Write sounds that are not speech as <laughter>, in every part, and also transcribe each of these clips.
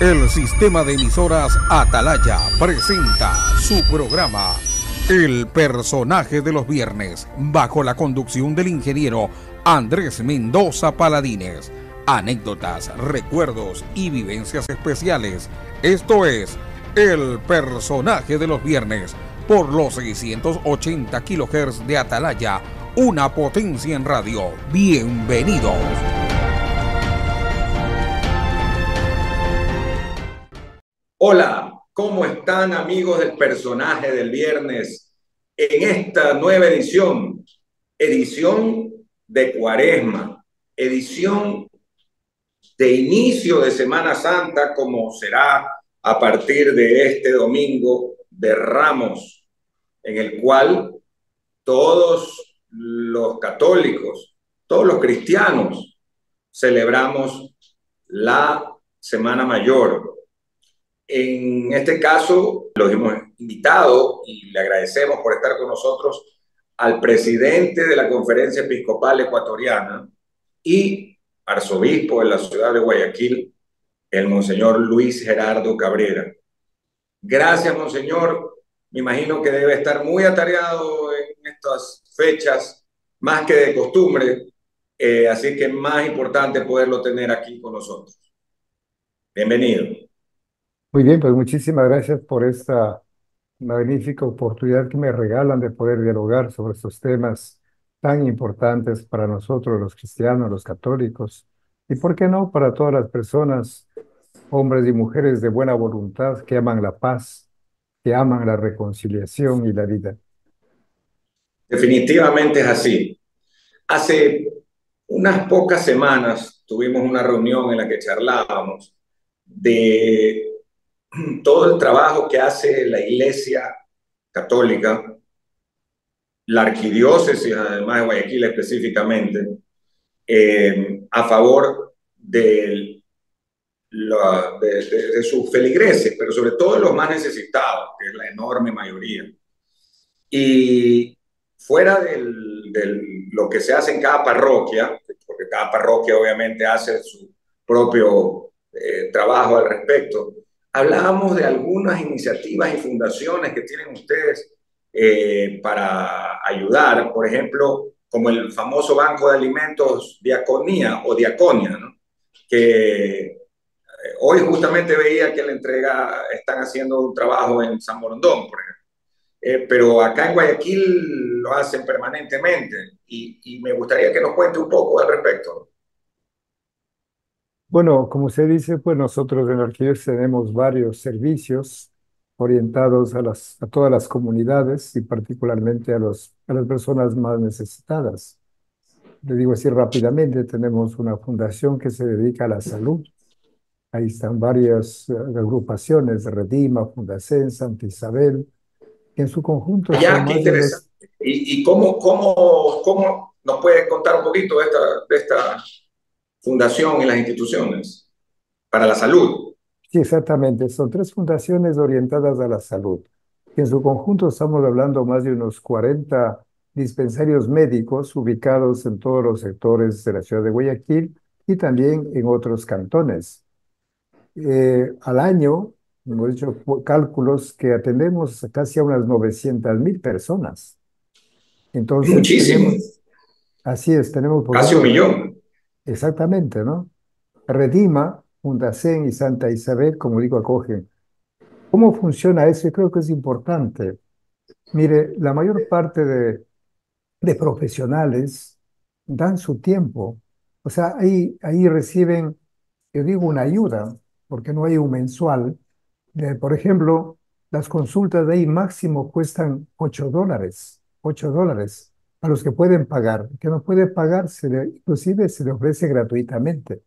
El sistema de emisoras Atalaya presenta su programa El personaje de los viernes, bajo la conducción del ingeniero Andrés Mendoza Paladines. Anécdotas, recuerdos y vivencias especiales. Esto es El personaje de los viernes por los 680 kHz de Atalaya, una potencia en radio. Bienvenidos. Hola, ¿cómo están amigos del personaje del viernes? En esta nueva edición, edición de Cuaresma, edición de inicio de Semana Santa, como será a partir de este domingo de Ramos, en el cual todos los católicos, todos los cristianos, celebramos la Semana Mayor, en este caso, los hemos invitado y le agradecemos por estar con nosotros al presidente de la Conferencia Episcopal Ecuatoriana y arzobispo de la ciudad de Guayaquil, el Monseñor Luis Gerardo Cabrera. Gracias, Monseñor. Me imagino que debe estar muy atareado en estas fechas, más que de costumbre, eh, así que es más importante poderlo tener aquí con nosotros. Bienvenido. Muy bien, pues muchísimas gracias por esta magnífica oportunidad que me regalan de poder dialogar sobre estos temas tan importantes para nosotros, los cristianos, los católicos, y por qué no para todas las personas, hombres y mujeres de buena voluntad que aman la paz, que aman la reconciliación y la vida. Definitivamente es así. Hace unas pocas semanas tuvimos una reunión en la que charlábamos de <clears throat> todo el trabajo que hace la Iglesia Católica, la arquidiócesis, además de Guayaquil específicamente, eh, a favor de, de, sus feligreses, pero sobre todo de los más necesitados, que es la enorme mayoría. Y fuera de lo que se hace en cada parroquia, porque cada parroquia obviamente hace su propio eh, trabajo al respecto, hablábamos de algunas iniciativas y fundaciones que tienen ustedes eh, para ayudar, por ejemplo, como el famoso Banco de Alimentos Diaconía o Diaconia, ¿no? que eh, hoy justamente veía que la entrega, están haciendo un trabajo en San Morondón, por ejemplo. Eh, pero acá en Guayaquil lo hacen permanentemente y, y me gustaría que nos cuente un poco al respecto. Bueno, como se dice, pues nosotros en Arquímedes tenemos varios servicios orientados a, las, a todas las comunidades y particularmente a, los, a las personas más necesitadas. Le digo así rápidamente, tenemos una fundación que se dedica a la salud. Ahí están varias eh, agrupaciones, Redima, Fundación, Santa Isabel, que en su conjunto... Ya, qué interesante. ¿Y, y cómo, cómo, cómo nos puede contar un poquito de esta, de esta fundación y las instituciones para la salud. Sí, exactamente. Son tres fundaciones orientadas a la salud. En su conjunto estamos hablando más de unos 40 dispensarios médicos ubicados en todos los sectores de la ciudad de Guayaquil y también en otros cantones. Eh, al año, hemos hecho cálculos que atendemos casi a unas 900 mil personas. Entonces, Muchísimo. así es, tenemos... Casi un millón. Exactamente, ¿no? Redima, Fundación y Santa Isabel, como digo, acogen. ¿Cómo funciona eso? Yo creo que es importante. Mire, la mayor parte de, de profesionales dan su tiempo. O sea, ahí, ahí reciben, yo digo, una ayuda, porque no hay un mensual. Por ejemplo, las consultas de ahí máximo cuestan 8 dólares. 8 dólares a los que pueden pagar. que no puede pagar, se le, inclusive se le ofrece gratuitamente.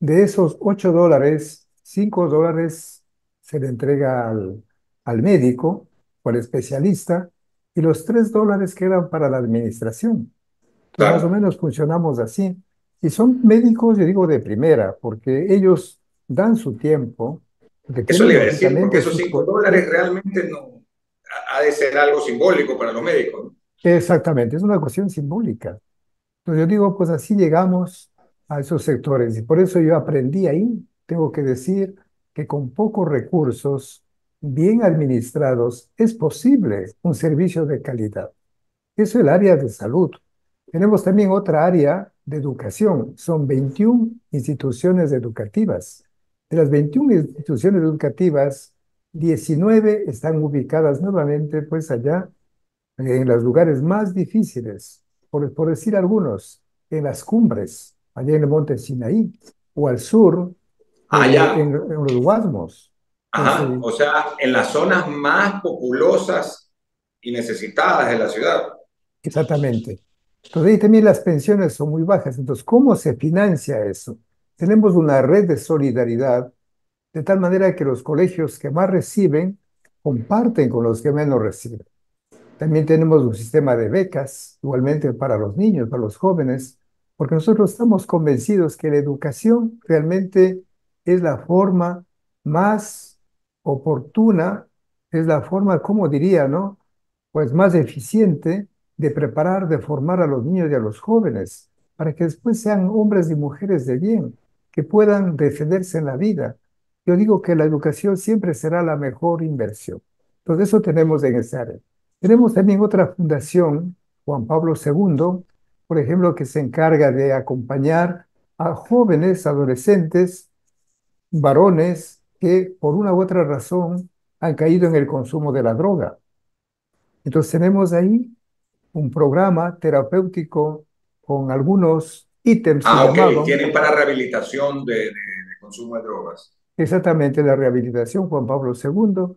De esos 8 dólares, 5 dólares se le entrega al, al médico o al especialista y los 3 dólares quedan para la administración. Más o menos funcionamos así. Y son médicos, yo digo, de primera, porque ellos dan su tiempo. Eso le iba a decir, porque esos 5 dólares realmente no ha de ser algo simbólico para los médicos. Exactamente, es una cuestión simbólica. Entonces yo digo, pues así llegamos a esos sectores y por eso yo aprendí ahí, tengo que decir, que con pocos recursos, bien administrados, es posible un servicio de calidad. Eso es el área de salud. Tenemos también otra área de educación. Son 21 instituciones educativas. De las 21 instituciones educativas, 19 están ubicadas nuevamente pues allá en los lugares más difíciles, por, por decir algunos, en las cumbres, allá en el monte Sinaí, o al sur, allá. En, en, los Guasmos. Ajá, Entonces, o sea, en las zonas más populosas y necesitadas de la ciudad. Exactamente. Entonces ahí también las pensiones son muy bajas. Entonces, ¿cómo se financia eso? Tenemos una red de solidaridad de tal manera que los colegios que más reciben comparten con los que menos reciben. También tenemos un sistema de becas, igualmente para los niños, para los jóvenes, porque nosotros estamos convencidos que la educación realmente es la forma más oportuna, es la forma, como diría, ¿no? Pues más eficiente de preparar, de formar a los niños y a los jóvenes, para que después sean hombres y mujeres de bien, que puedan defenderse en la vida. Yo digo que la educación siempre será la mejor inversión. Entonces eso tenemos en esa área. Tenemos también otra fundación, Juan Pablo II, por ejemplo, que se encarga de acompañar a jóvenes, adolescentes, varones que por una u otra razón han caído en el consumo de la droga. Entonces tenemos ahí un programa terapéutico con algunos ítems. Ah, ok, tienen para rehabilitación de, de, de, consumo de drogas. Exactamente, la rehabilitación Juan Pablo II,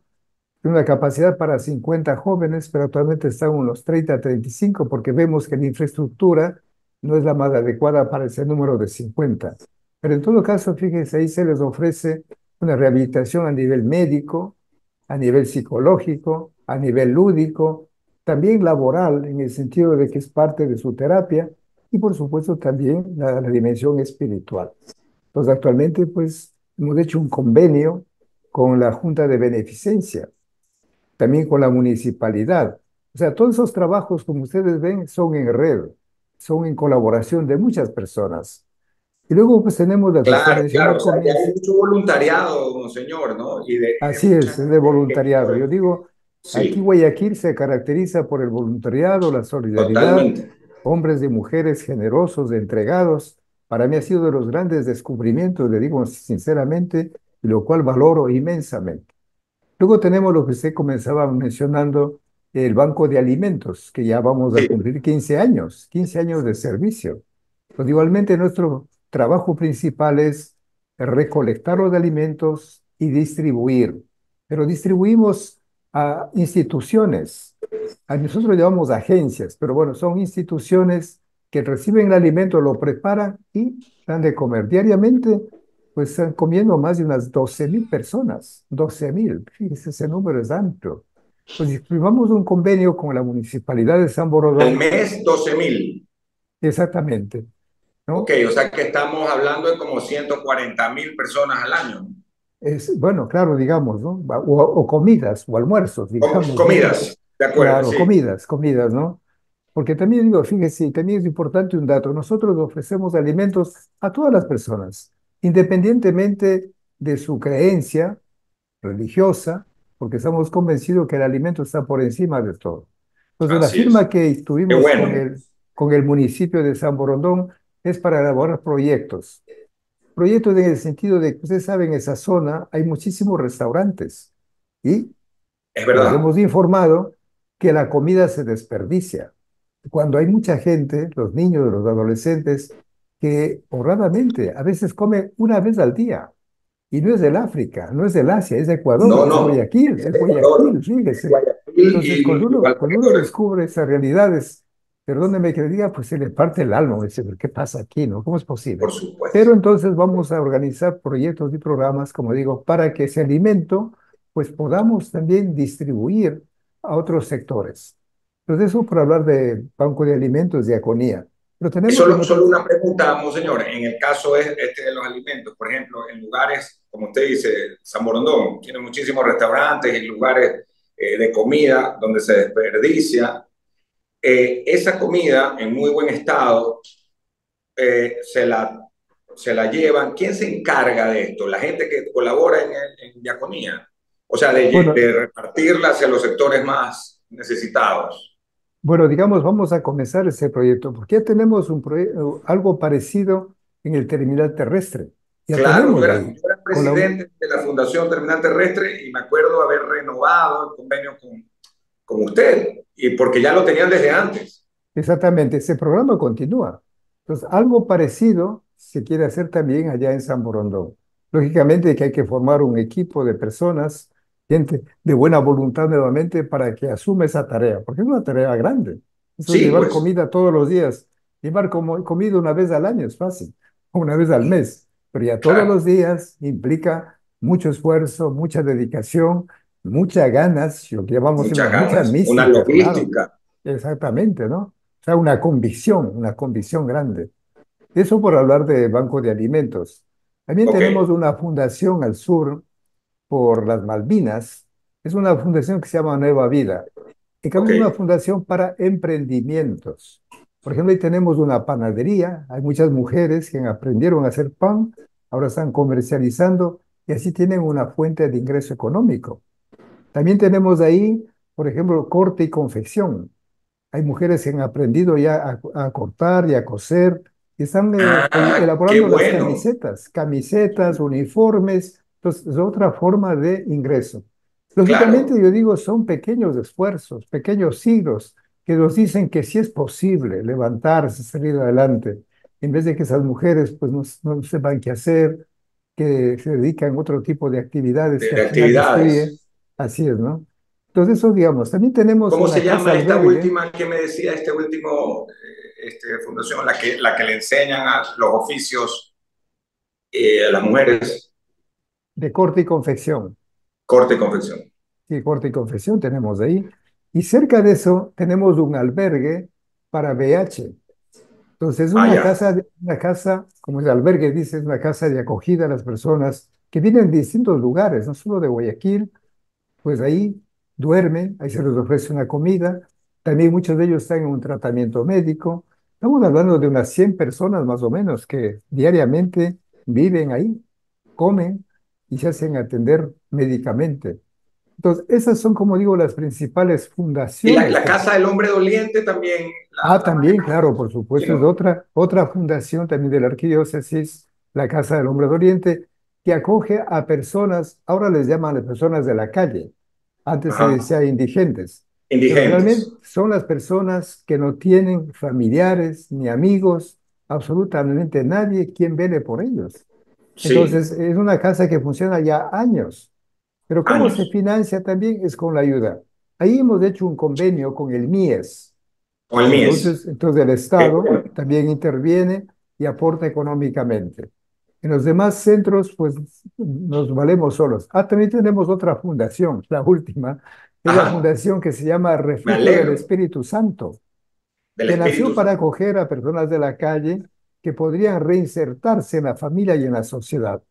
tiene una capacidad para 50 jóvenes, pero actualmente están unos 30 a 35 porque vemos que la infraestructura no es la más adecuada para ese número de 50. Pero en todo caso, fíjense, ahí se les ofrece una rehabilitación a nivel médico, a nivel psicológico, a nivel lúdico, también laboral, en el sentido de que es parte de su terapia, y por supuesto también la, la dimensión espiritual. Entonces, actualmente, pues, hemos hecho un convenio con la Junta de Beneficencia, también con la municipalidad. O sea, todos esos trabajos, como ustedes ven, son en red, son en colaboración de muchas personas. Y luego pues tenemos la claro, claro, o sea, hay mucho voluntariado, monseñor, ¿no? Y de, Así de es, de voluntariado. Yo digo, sí. aquí Guayaquil se caracteriza por el voluntariado, la solidaridad, Totalmente. hombres y mujeres generosos, entregados. Para mí ha sido de los grandes descubrimientos, le digo sinceramente, y lo cual valoro inmensamente. Luego tenemos lo que usted comenzaba mencionando, el Banco de Alimentos, que ya vamos a cumplir 15 años, 15 años de servicio. Pues igualmente nuestro trabajo principal es recolectar los alimentos y distribuir. Pero distribuimos a instituciones. A nosotros llamamos agencias, pero bueno, son instituciones que reciben el alimento, lo preparan y dan de comer. Diariamente, pues están comiendo más de unas 12 mil personas. 12 mil, fíjese, ese número es amplio. Pues firmamos un convenio con la Municipalidad de San Al Borondón. mes, 12 mil. Exactamente. ¿no? Ok, o sea que estamos hablando de como 140 mil personas al año. Es, bueno, claro, digamos, ¿no? O, o comidas, o almuerzos, digamos. comidas, de acuerdo, Claro, sí. comidas, comidas, ¿no? Porque también digo, fíjese, también es importante un dato, nosotros ofrecemos alimentos a todas las personas, independientemente de su creencia religiosa, porque estamos convencidos que el alimento está por encima de todo. Entonces, la Así es. firma que tuvimos Qué bueno. con el, con el municipio de San Borondón es para elaborar proyectos. Proyectos en el sentido de que ustedes saben, en esa zona hay muchísimos restaurantes y Es nos verdad. hemos informado que la comida se desperdicia. Cuando hay mucha gente, los niños, los adolescentes, que honradamente a veces comen una vez al día. Y no es del África, no es del Asia, es de Ecuador, No, es no. Guayaquil, es Guayaquil, fíjese. Guayaquil Entonces, y cuando uno, cuando uno descubre esas realidades, perdóneme que le diga, pues se le parte el alma, dice, ¿pero qué pasa aquí, no? ¿Cómo es posible? por supuesto. Pero entonces vamos a organizar proyectos y programas, como digo, para que ese alimento, pues podamos también distribuir a otros sectores. Entonces, eso por hablar de Banco de Alimentos, diaconía. Pero tenemos solo, en solo una pregunta, monseñor. En el caso es este de los alimentos, por ejemplo, en lugares, como usted dice, San Borondón, tiene muchísimos restaurantes y lugares eh, de comida donde se desperdicia. Eh, esa comida en muy buen estado eh, se la se la llevan. ¿Quién se encarga de esto? La gente que colabora en, en diaconía. O sea, de, de repartirla hacia los sectores más necesitados. Bueno, digamos, vamos a comenzar ese proyecto, porque ya tenemos un algo parecido en el terminal terrestre. claro, yo era, presidente de la Fundación Terminal Terrestre y me acuerdo haber renovado el convenio con, con usted, y porque ya lo tenían desde antes. Exactamente, ese programa continúa. Entonces, algo parecido se quiere hacer también allá en San Borondón. Lógicamente que hay que formar un equipo de personas gente de buena voluntad nuevamente para que asuma esa tarea, porque es una tarea grande. llevar pues. comida todos los días, llevar como, comida una vez al año es fácil, una vez al mes, pero ya todos los días implica mucho esfuerzo, mucha dedicación, muchas ganas, lo que llamamos mucha una logística. Exactamente, ¿no? O sea, una convicción, una convicción grande. Eso por hablar de Banco de Alimentos. También tenemos una fundación al sur por las Malvinas, es una fundación que se llama Nueva Vida. Y que es una fundación para emprendimientos. Por ejemplo, ahí tenemos una panadería, hay muchas mujeres que aprendieron a hacer pan, ahora están comercializando y así tienen una fuente de ingreso económico. También tenemos ahí, por ejemplo, corte y confección. Hay mujeres que han aprendido ya a, cortar y a coser y están eh, ah, elaborando las camisetas, camisetas, uniformes, entonces, es otra forma de ingreso. Lógicamente, yo digo, son pequeños esfuerzos, pequeños siglos que nos dicen que sí es posible levantarse, salir adelante, en vez de que esas mujeres pues no, no sepan qué hacer, que se dedican a otro tipo de actividades. De actividades. Así es, ¿no? Entonces, eso digamos, también tenemos... ¿Cómo se llama esta última que me decía, este último, eh, este, fundación, la que, la que le enseñan a los oficios eh, a las mujeres? De corte y confección. Corte y confección. Sí, corte y confección tenemos ahí. Y cerca de eso tenemos un albergue para VH. Entonces, es una, casa, una casa, como el albergue dice, es una casa de acogida a las personas que vienen de distintos lugares, no solo de Guayaquil, pues ahí duermen, ahí se les ofrece una comida. También muchos de ellos están en un tratamiento médico. Estamos hablando de unas 100 personas más o menos que diariamente viven ahí, comen, y se hacen atender médicamente. Entonces, esas son, como digo, las principales fundaciones. Y la, Casa del Hombre Doliente también. ah, también, claro, por supuesto, es otra, otra fundación también de la Arquidiócesis, la Casa del Hombre Doliente, que acoge a personas, ahora les llaman a personas de la calle, antes se decía indigentes. Indigentes. realmente son las personas que no tienen familiares ni amigos, absolutamente nadie quien vele por ellos. Entonces, es una casa que funciona ya años. Pero ¿cómo se financia también? Es con la ayuda. Ahí hemos hecho un convenio con el MIES. Con el MIES. Entonces, entonces el Estado también interviene y aporta económicamente. En los demás centros, pues nos valemos solos. Ah, también tenemos otra fundación, <laughs> la última, es la fundación que se llama Refugio del Espíritu Santo, que nació para acoger a personas de la calle que podrían reinsertarse en la familia y en la sociedad.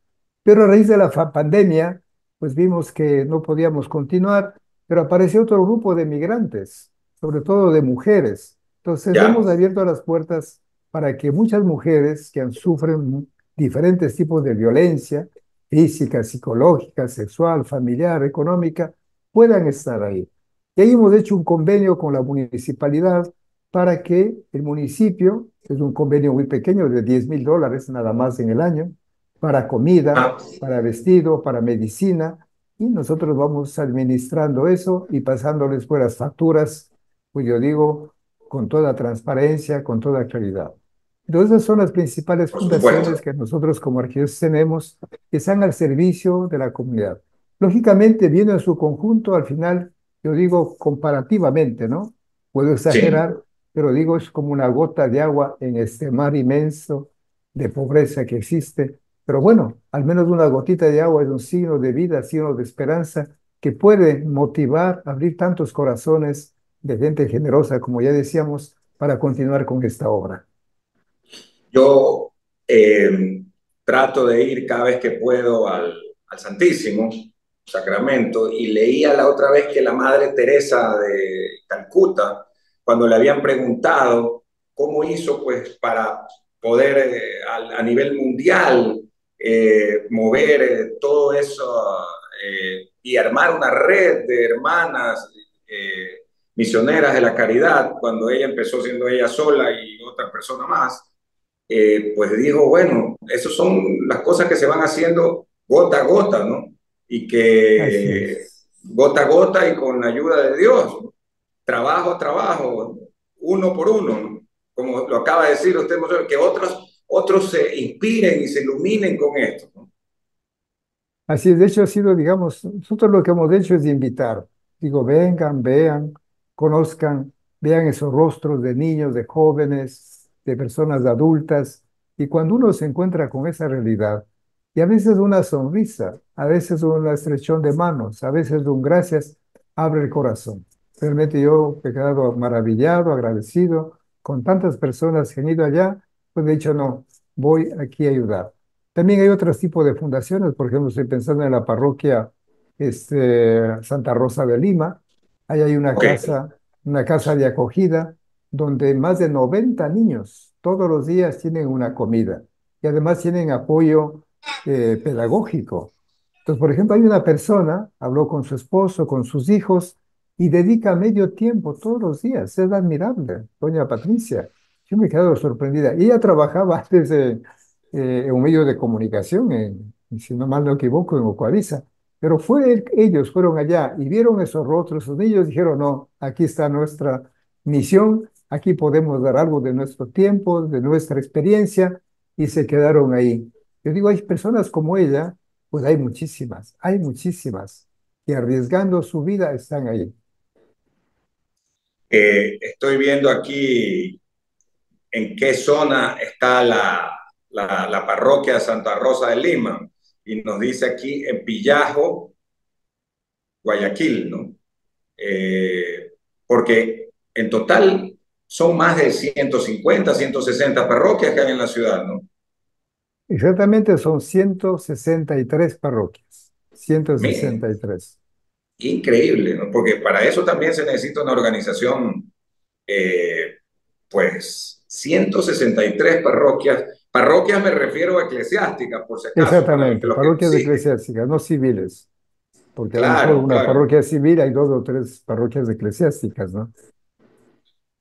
Pero a raíz de la pandemia, pues vimos que no podíamos continuar, pero apareció otro grupo de migrantes, sobre todo de mujeres. Entonces hemos abierto las puertas para que muchas mujeres que sufren diferentes tipos de violencia, física, psicológica, sexual, familiar, económica, puedan estar ahí. Y ahí hemos hecho un convenio con la municipalidad para que el municipio, es un convenio muy pequeño de 10 mil dólares nada más en el año, para comida, ah. para vestido, para medicina, y nosotros vamos administrando eso y pasándoles por las facturas, pues yo digo, con toda transparencia, con toda claridad. Entonces, esas son las principales fundaciones que nosotros como arqueólogos tenemos que están al servicio de la comunidad. Lógicamente, viendo en su conjunto, al final, yo digo comparativamente, ¿no? Puedo exagerar, pero digo, es como una gota de agua en este mar inmenso de pobreza que existe. Pero bueno, al menos una gotita de agua es un signo de vida, signo de esperanza que puede motivar, abrir tantos corazones de gente generosa, como ya decíamos, para continuar con esta obra. Yo eh, trato de ir cada vez que puedo al, al Santísimo Sacramento y leía la otra vez que la Madre Teresa de Calcuta cuando le habían preguntado cómo hizo pues para poder a, nivel mundial mover todo eso y armar una red de hermanas misioneras de la caridad, cuando ella empezó siendo ella sola y otra persona más, pues dijo, bueno, esas son las cosas que se van haciendo gota a gota, ¿no? Y que gota a gota y con la ayuda de Dios, trabajo trabajo, uno por uno, como lo acaba de decir usted, que otros, otros se inspiren y se iluminen con esto. Así es, de hecho ha sido, digamos, nosotros lo que hemos hecho es invitar, digo, vengan, vean, conozcan, vean esos rostros de niños, de jóvenes, de personas adultas, y cuando uno se encuentra con esa realidad, y a veces una sonrisa, a veces una estrechón de manos, a veces un gracias, abre el corazón. Realmente yo he quedado maravillado, agradecido con tantas personas que han ido allá, pues he dicho, no, voy aquí a ayudar. También hay otros tipos de fundaciones, por ejemplo, estoy pensando en la parroquia este, Santa Rosa de Lima, ahí hay una casa, una casa de acogida donde más de 90 niños todos los días tienen una comida y además tienen apoyo eh, pedagógico. Entonces, por ejemplo, hay una persona, habló con su esposo, con sus hijos, y dedica medio tiempo todos los días. Es admirable, doña Patricia. Yo me he quedado sorprendida. Ella trabajaba <laughs> antes eh, en un medio de comunicación, en, si no mal no equivoco, en Ocoavisa. Pero fue ellos fueron allá y vieron esos rostros, esos niños dijeron, no, aquí está nuestra misión, aquí podemos dar algo de nuestro tiempo, de nuestra experiencia, y se quedaron ahí. Yo digo, hay personas como ella, pues hay muchísimas, hay muchísimas, que arriesgando su vida están ahí. Estoy viendo aquí en qué zona está la, la, parroquia Santa Rosa de Lima, y nos dice aquí en Pillajo, Guayaquil, ¿no? Eh, porque en total son más de 150, 160 parroquias que hay en la ciudad, ¿no? Exactamente, son 163 parroquias. 163. Increíble, ¿no? Porque para eso también se necesita una organización, eh, pues, 163 parroquias. Parroquias me refiero a eclesiásticas, por si acaso. Exactamente, parroquias eclesiásticas, no civiles. Porque claro, una parroquia civil hay dos o tres parroquias eclesiásticas, ¿no?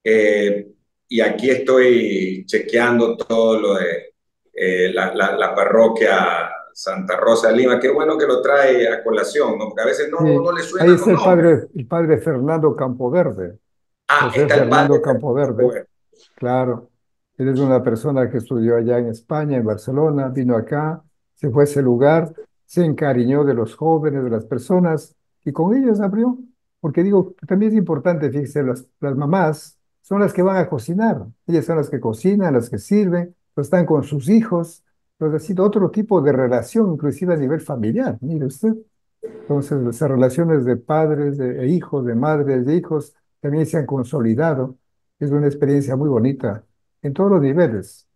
Eh, y aquí estoy chequeando todo lo de eh, la, la, parroquia Santa Rosa de Lima. Qué bueno que lo trae a colación, ¿no? porque a veces no, no le suena. Ahí está el padre, el padre Fernando Campoverde. Ah, José está Fernando el padre Campoverde. Claro. Él es una persona que estudió allá en España, en Barcelona, vino acá, se fue a ese lugar, se encariñó de los jóvenes, de las personas, y con ellos abrió. Porque digo, también es importante, fíjense, las, las mamás son las que van a cocinar, ellas son las que cocinan, las que sirven, están con sus hijos, ha sido otro tipo de relación, inclusive a nivel familiar, mire usted. Entonces, esas relaciones de padres, de hijos, de madres, de hijos, también se han consolidado. Es una experiencia muy bonita en todos los niveles.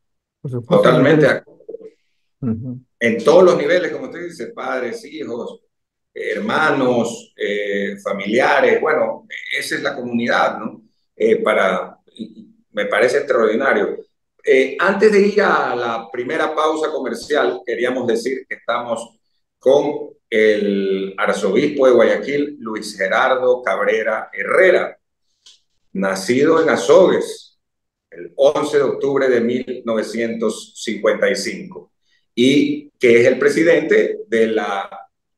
Totalmente. En todos los niveles, como usted dice, padres, hijos, hermanos, eh, familiares, bueno, esa es la comunidad, ¿no? Eh, para, me parece extraordinario. Eh, antes de ir a la primera pausa comercial, queríamos decir que estamos con el arzobispo de Guayaquil, Luis Gerardo Cabrera Herrera, nacido en Azogues el 11 de octubre de 1955 y que es el presidente de la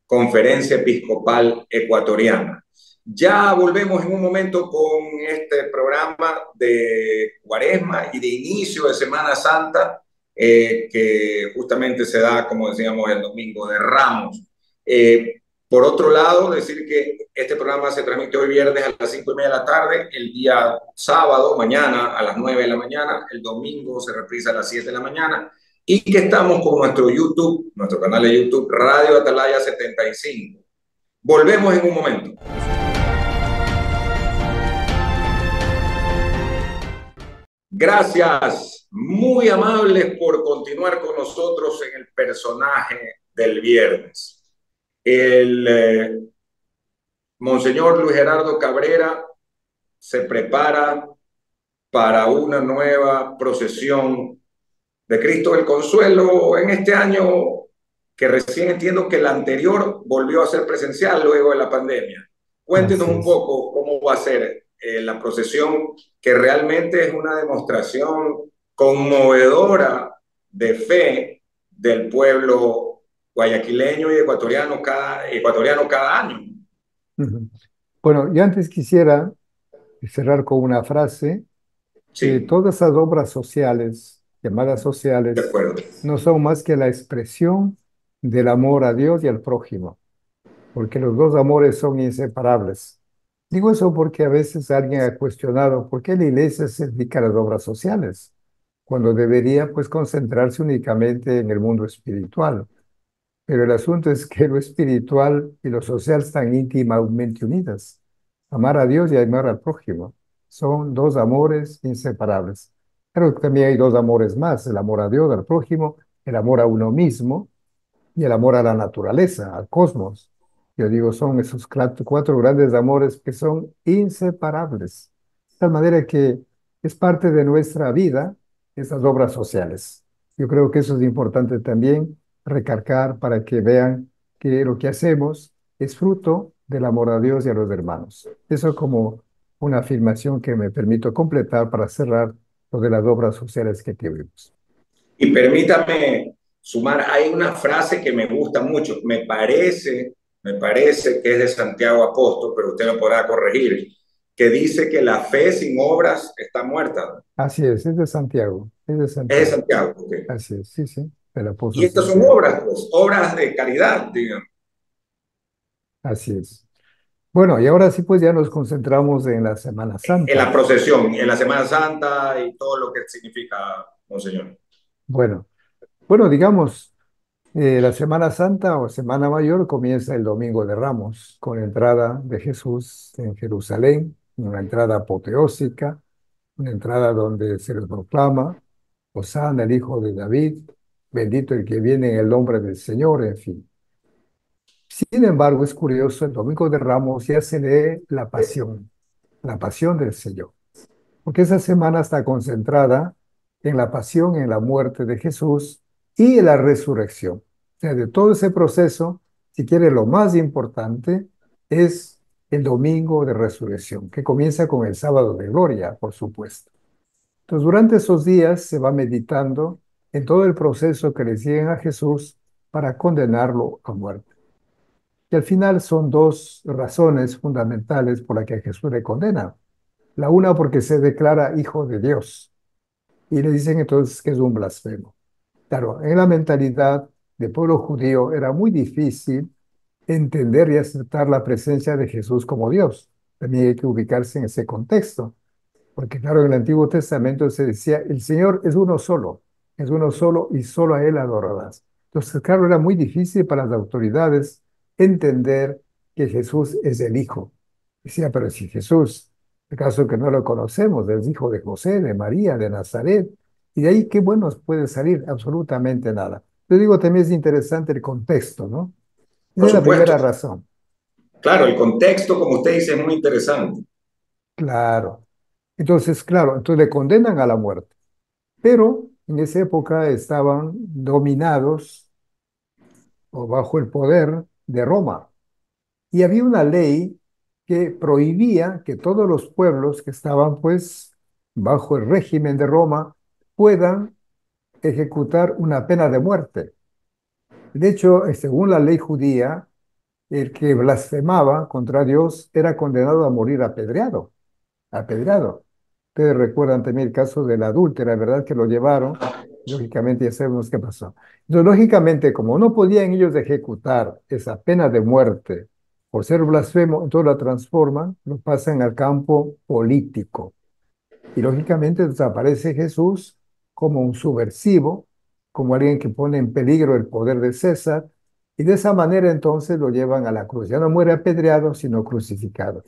Conferencia Episcopal Ecuatoriana. Ya volvemos en un momento con este programa de Cuaresma y de inicio de Semana Santa, eh, que justamente se da, como decíamos, el domingo de Ramos. Eh, por otro lado, decir que este programa se transmite hoy viernes a las 5 y media de la tarde, el día sábado, mañana a las 9 de la mañana, el domingo se reprisa a las 7 de la mañana y que estamos con nuestro YouTube, nuestro canal de YouTube, Radio Atalaya 75. Volvemos en un momento. Gracias, muy amables por continuar con nosotros en el personaje del viernes. El eh, Monseñor Luis Gerardo Cabrera se prepara para una nueva procesión de Cristo del Consuelo en este año, que recién entiendo que el anterior volvió a ser presencial luego de la pandemia. Cuéntenos un poco cómo va a ser eh, la procesión, que realmente es una demostración conmovedora de fe del pueblo guayaquileño y ecuatoriano cada, ecuatoriano cada año. Bueno, yo antes quisiera cerrar con una frase. Que todas esas obras sociales, llamadas sociales, no son más que la expresión del amor a Dios y al prójimo, porque los dos amores son inseparables. Digo eso porque a veces alguien ha cuestionado por qué la iglesia se dedica a las obras sociales, cuando debería pues concentrarse únicamente en el mundo espiritual. Pero el asunto es que lo espiritual y lo social están íntimamente unidas. Amar a Dios y amar al prójimo son dos amores inseparables. Pero también hay dos amores más, el amor a Dios, al prójimo, el amor a uno mismo y el amor a la naturaleza, al cosmos. Yo digo, son esos cuatro grandes amores que son inseparables. De tal manera que es parte de nuestra vida esas obras sociales. Yo creo que eso es importante también recargar para que vean que lo que hacemos es fruto del amor a Dios y a los hermanos. Eso como una afirmación que me permito completar para cerrar lo de las obras sociales que tuvimos. Y permítame sumar, hay una frase que me gusta mucho, me parece, me parece que es de Santiago Apóstol, pero usted me podrá corregir, que dice que la fe sin obras está muerta. Así es, es de Santiago. Es de Santiago. Es de Santiago, Así es, sí, sí. y estas son obras, pues, obras de caridad, digamos. Así es. Bueno, y ahora sí, pues ya nos concentramos en la Semana Santa. En la procesión, en la Semana Santa y todo lo que significa, Monseñor. Bueno, bueno, digamos, eh, la Semana Santa o Semana Mayor comienza el Domingo de Ramos, con la entrada de Jesús en Jerusalén, una entrada apoteósica, una entrada donde se le proclama, Osana, el Hijo de David, bendito el que viene en el nombre del Señor, en fin. Sin embargo, es curioso, el Domingo de Ramos ya se lee la pasión, la pasión del Señor, porque esa semana está concentrada en la pasión, en la muerte de Jesús y la resurrección. Sea, de todo ese proceso, si quiere, lo más importante es el domingo de resurrección, que comienza con el sábado de gloria, por supuesto. Entonces, durante esos días se va meditando en todo el proceso que le siguen a Jesús para condenarlo a muerte. Y al final son dos razones fundamentales por las que Jesús le condena. La una porque se declara hijo de Dios y le dicen entonces que es un blasfemo. Claro, en la mentalidad del pueblo judío era muy difícil entender y aceptar la presencia de Jesús como Dios. También hay que ubicarse en ese contexto, porque claro, en el Antiguo Testamento se decía, el Señor es uno solo, es uno solo y solo a Él adorarás. Entonces, claro, era muy difícil para las autoridades entender que Jesús es el Hijo. Decía, pero si Jesús, acaso que no lo conocemos, es hijo de José, de María, de Nazaret, y de ahí qué bueno puede salir, absolutamente nada. Yo digo, también es interesante el contexto, ¿no? Esa es la primera razón. Claro, el contexto, como usted dice, es muy interesante. Claro. Entonces, claro, entonces le condenan a la muerte. Pero en esa época estaban dominados o bajo el poder de Roma. Y había una ley que prohibía que todos los pueblos que estaban pues bajo el régimen de Roma puedan ejecutar una pena de muerte. De hecho, según la ley judía, el que blasfemaba contra Dios era condenado a morir apedreado, apedreado. Ustedes recuerdan también el caso de la ¿verdad? Que lo llevaron. Lógicamente ya sabemos qué pasó. Entonces, lógicamente, como no podían ellos ejecutar esa pena de muerte por ser blasfemo, entonces la transforman, lo pasan al campo político. Y lógicamente desaparece Jesús como un subversivo, como alguien que pone en peligro el poder de César, y de esa manera entonces lo llevan a la cruz. Ya no muere apedreado, sino crucificado.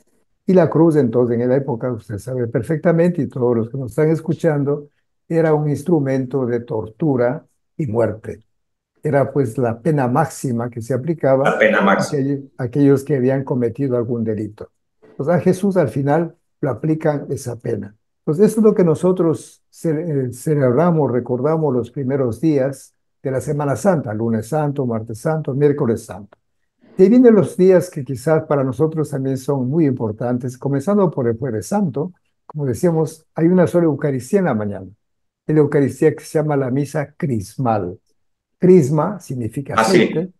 Y la cruz entonces en la época, usted sabe perfectamente, y todos los que nos están escuchando, era un instrumento de tortura y muerte. Era pues la pena máxima que se aplicaba a aquellos que habían cometido algún delito. O sea, Jesús al final lo aplican esa pena. Entonces, eso es lo que nosotros eh, celebramos, recordamos los primeros días de la Semana Santa, lunes santo, martes santo, miércoles santo. Y ahí vienen los días que quizás para nosotros también son muy importantes, comenzando por el Jueves Santo. Como decíamos, hay una sola Eucaristía en la mañana. Es la Eucaristía que se llama la misa crismal. Crisma significa Ah, aceite.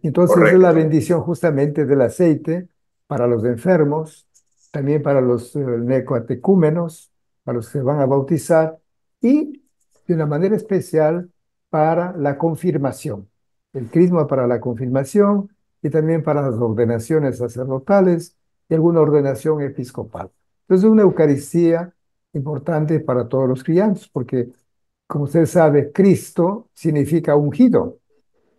Entonces es la bendición justamente del aceite para los enfermos, también para los eh, necoatecúmenos, para los que se van a bautizar y de una manera especial para la confirmación. El crisma para la confirmación y también para las ordenaciones sacerdotales y alguna ordenación episcopal. Entonces es una Eucaristía importante para todos los cristianos, porque como usted sabe, Cristo significa ungido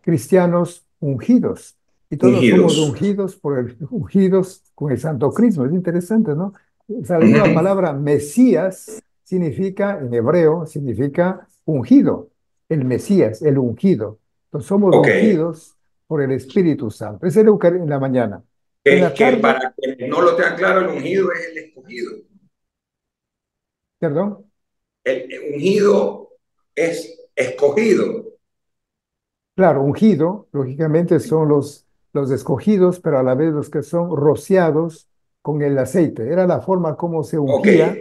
cristianos ungidos. Y todos somos Ungidos. ungidos por el, ungidos con el Santo Crisma. Es interesante, ¿no? La misma palabra Mesías significa, en hebreo, significa ungido. El Mesías, el ungido. Entonces somos ungidos por el Espíritu Santo. Es la Eucar- en la mañana. En Que, que para quienes no lo tengan claro, el ungido es el escogido. perdón, El ungido es escogido. Claro, ungido, lógicamente son los, los escogidos, pero a la vez los que son rociados con el aceite. Era la forma como se ungía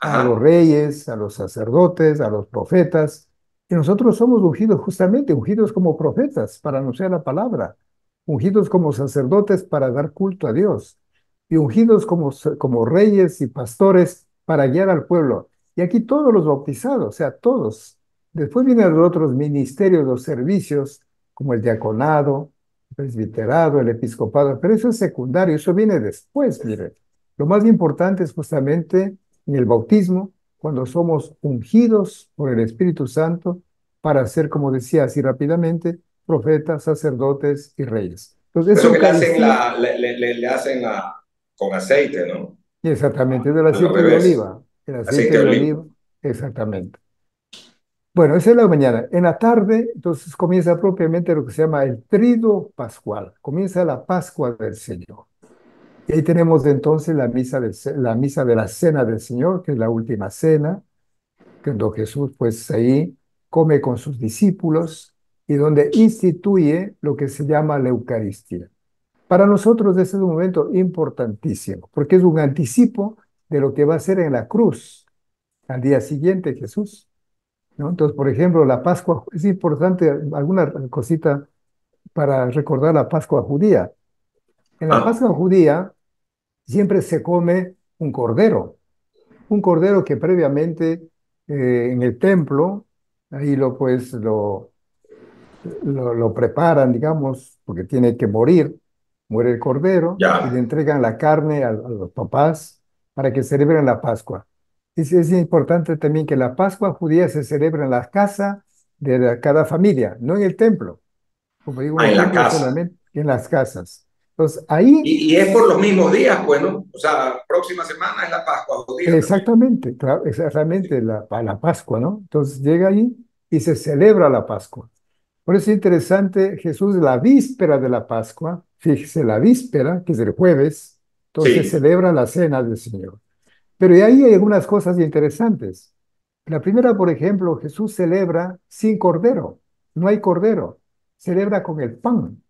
a los reyes, a los sacerdotes, a los profetas. Y nosotros somos ungidos justamente, ungidos como profetas para anunciar la palabra, ungidos como sacerdotes para dar culto a Dios, y ungidos como, como reyes y pastores para guiar al pueblo. Y aquí todos los bautizados, o sea, todos. Después vienen los otros ministerios, los servicios, como el diaconado, presbiterado, el episcopado, pero eso es secundario, eso viene después, mire. Lo más importante es justamente en el bautismo, cuando somos ungidos por el Espíritu Santo para ser, como decía así rápidamente, profetas, sacerdotes y reyes. Entonces, Eso le hacen, la, le, le- le- hacen la, con aceite, ¿no? exactamente, del A los aceite de oliva, el aceite Aceite de de oliva. oliva, exactamente. Bueno, esa es la mañana. En la tarde, entonces comienza propiamente lo que se llama el trido pascual. Comienza la Pascua del Señor. Y ahí tenemos entonces la misa, ce- la misa de la Cena del Señor, que es la última cena, cuando Jesús pues ahí come con sus discípulos y donde instituye lo que se llama la Eucaristía. Para nosotros ese es un momento importantísimo, porque es un anticipo de lo que va a ser en la cruz al día siguiente Jesús. ¿No? Entonces, por ejemplo, la Pascua, es importante alguna cosita para recordar la Pascua judía. En la Ah, Pascua judía siempre se come un cordero, un cordero que previamente eh, en el templo, ahí lo pues lo, lo, lo preparan, digamos, porque tiene que morir, muere el cordero y le entregan la carne a, a los papás para que celebren la Pascua. Es, es importante también que la Pascua judía se celebra en la casa de la- cada familia, no en el templo. Como digo, Ah, en la casa. solamente en las casas. Entonces, ahí Y, y es por los mismos días, pues, ¿no? O sea, próxima semana es la Pascua judía. Exactamente, claro, exactamente la, para la Pascua, ¿no? Entonces llega ahí y se celebra la Pascua. Por eso es interesante, Jesús la víspera de la Pascua, fíjese, la víspera, que es el jueves, entonces Sí. celebra la cena del Señor. Pero y ahí hay algunas cosas interesantes. La primera, por ejemplo, Jesús celebra sin cordero, no hay cordero, celebra con el pan.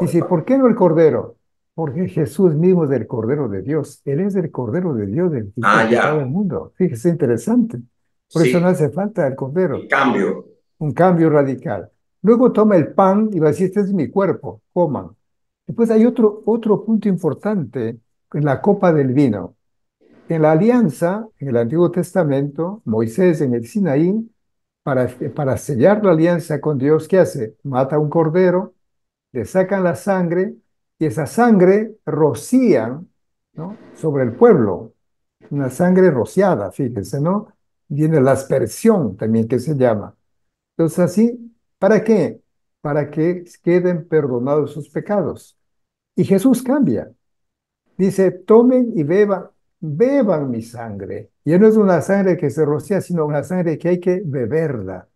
Dice, ¿por qué no el cordero? Porque Jesús mismo es el Cordero de Dios. Él es el Cordero de Dios del Ah, quita el mundo. Fíjese, interesante. Por eso no hace falta el Cordero. El cambio. Un cambio radical. Luego toma el pan y va a decir, este es mi cuerpo, coman. Después hay otro, otro punto importante en la copa del vino. En la alianza, en el Antiguo Testamento, Moisés en el Sinaí, para, sellar la alianza con Dios, ¿qué hace? Mata un cordero, le sacan la sangre y esa sangre rocían, sobre el pueblo. Una sangre rociada, fíjense, ¿no? Viene la aspersión también que se llama. Entonces así, ¿para qué? Para que queden perdonados sus pecados. Y Jesús cambia. Dice, tomen y beban, beban mi sangre. Y no es una sangre que se rocía, sino una sangre que hay que beberla.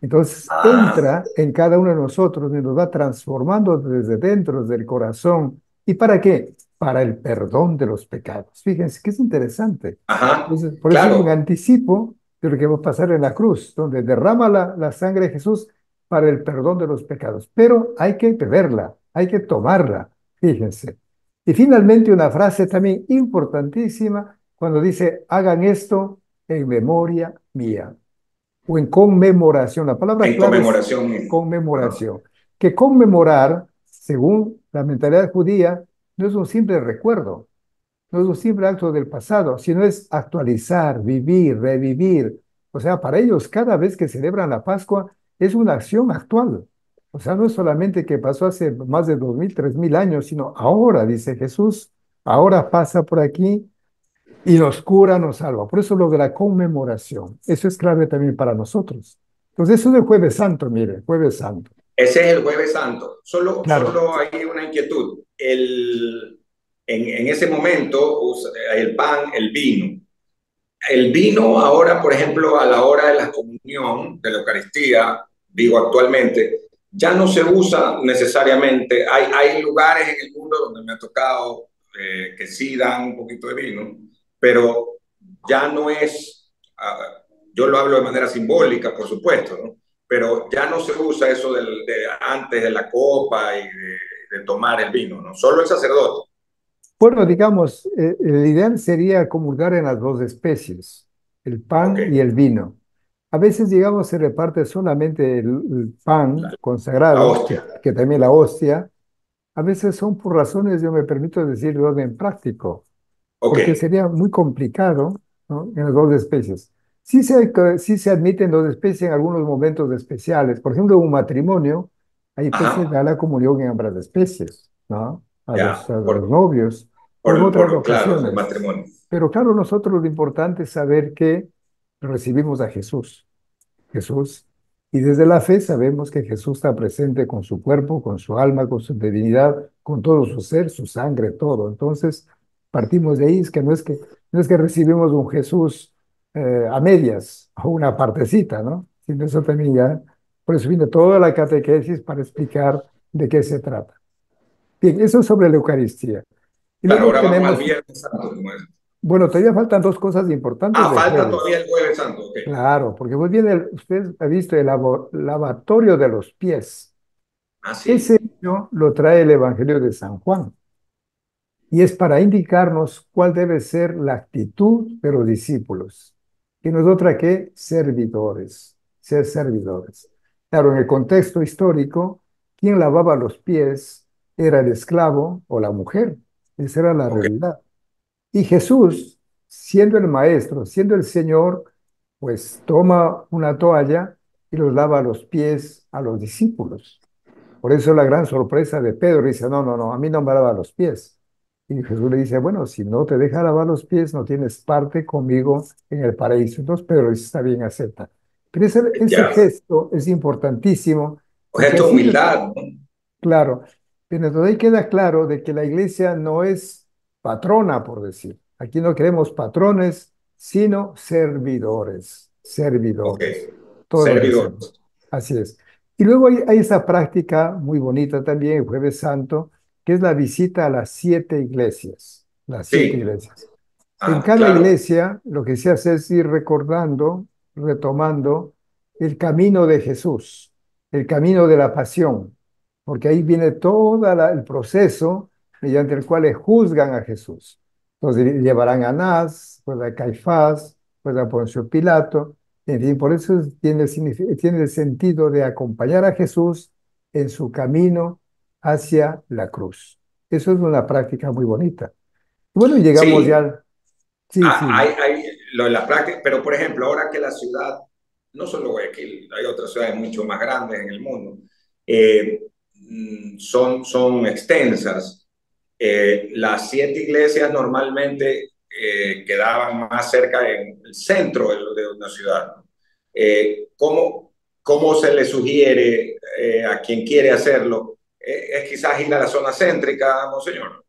Entonces Ah, entra en cada uno de nosotros y nos va transformando desde dentro del corazón. ¿Y para qué? para el perdón de los pecados. Fíjense que es interesante. Ajá, por eso es un anticipo de lo que va a pasar en la cruz, donde derrama la, la sangre de Jesús para el perdón de los pecados. Pero hay que beberla, hay que tomarla, fíjense. Y finalmente una frase también importantísima cuando dice, hagan esto en memoria mía o en conmemoración. La palabra en conmemoración. conmemoración. Que conmemorar, según la mentalidad judía, no es un simple recuerdo, no es un simple acto del pasado, sino es actualizar, vivir, revivir. O sea, para ellos cada vez que celebran la Pascua es una acción actual. O sea, no es solamente que pasó hace más de dos mil, tres mil años, sino ahora, dice Jesús, ahora pasa por aquí y nos cura, nos salva. Por eso lo de la conmemoración, eso es clave también para nosotros. Entonces, eso es el Jueves Santo, mire, Jueves Santo. Ese es el Jueves Santo. Solo, solo hay una inquietud. El, en, en ese momento, el pan, el vino. El vino ahora, por ejemplo, a la hora de la comunión, de la Eucaristía, digo actualmente, ya no se usa necesariamente. Hay, hay lugares en el mundo donde me ha tocado eh, que sí dan un poquito de vino, pero ya no es, ah, yo lo hablo de manera simbólica, por supuesto, ¿no? pero ya no se usa eso del, de antes de la copa y de, tomar el vino, ¿no? Solo el sacerdote. Bueno, digamos, eh, el ideal sería comulgar en las dos especies, el pan y el vino. A veces, digamos, se reparte solamente el, pan consagrado, que, también la hostia. A veces son por razones, yo me permito decir, de orden práctico porque sería muy complicado ¿no? en las dos especies. Sí se, sí se admiten dos especies en algunos momentos especiales. Por ejemplo, en un matrimonio, hay especies de la comunión en ambas especies, ¿no? A, los, los, novios. Por, otras ocasiones. matrimonio. Pero claro, nosotros lo importante es saber que recibimos a Jesús. Jesús. Y desde la fe sabemos que Jesús está presente con su cuerpo, con su alma, con su divinidad, con todo su ser, su sangre, todo. Entonces, Partimos de ahí, es que no es que, no es que recibimos un Jesús eh, a medias o una partecita, ¿no? Sino eso también ya, por eso viene toda la catequesis para explicar de qué se trata. Bien, eso es sobre la Eucaristía. Y luego ahora tenemos, Santo. Bueno, todavía faltan dos cosas importantes. Ah, falta todavía el Jueves Santo. Claro, porque muy bien, usted ha visto el lavatorio de los pies. Ah, sí. Ese hecho lo trae el Evangelio de San Juan y es para indicarnos cuál debe ser la actitud de los discípulos, que no es otra que servidores, ser servidores. Claro, en el contexto histórico, quien lavaba los pies era el esclavo o la mujer, esa era la realidad. Y Jesús, siendo el maestro, siendo el Señor, pues toma una toalla y los lava los pies a los discípulos. Por eso la gran sorpresa de Pedro dice, no, no, no, a mí no me lava los pies. Y Jesús le dice, bueno, si no te deja lavar los pies, no tienes parte conmigo en el paraíso. Entonces Pedro dice, está bien, acepta. Pero ese, gesto es importantísimo. Gesto humildad. Claro. Pero entonces ahí queda claro de que la iglesia no es patrona, por decir. Aquí no queremos patrones, sino servidores. Servidores. servidores. Así es. Y luego hay, hay, esa práctica muy bonita también, el Jueves Santo, que es la visita a las siete iglesias, las siete iglesias. Ah, en cada iglesia lo que se hace es ir recordando, retomando el camino de Jesús, el camino de la pasión, porque ahí viene todo el proceso mediante el cual juzgan a Jesús. Entonces llevarán a Anás, pues a Caifás, pues a Poncio Pilato, en fin, por eso tiene, tiene el sentido de acompañar a Jesús en su camino hacia la cruz. Eso es una práctica muy bonita. Bueno, llegamos ya Sí, ah, sí. Hay, hay, lo de la práctica, pero por ejemplo, ahora que la ciudad, no solo Guayaquil, hay otras ciudades mucho más grandes en el mundo, eh, mm, son, son extensas. Eh, las siete iglesias normalmente eh, quedaban más cerca en el centro de, una ciudad. ¿cómo, ¿Cómo se le sugiere a quien quiere hacerlo eh, es quizás ir a la zona céntrica, monseñor.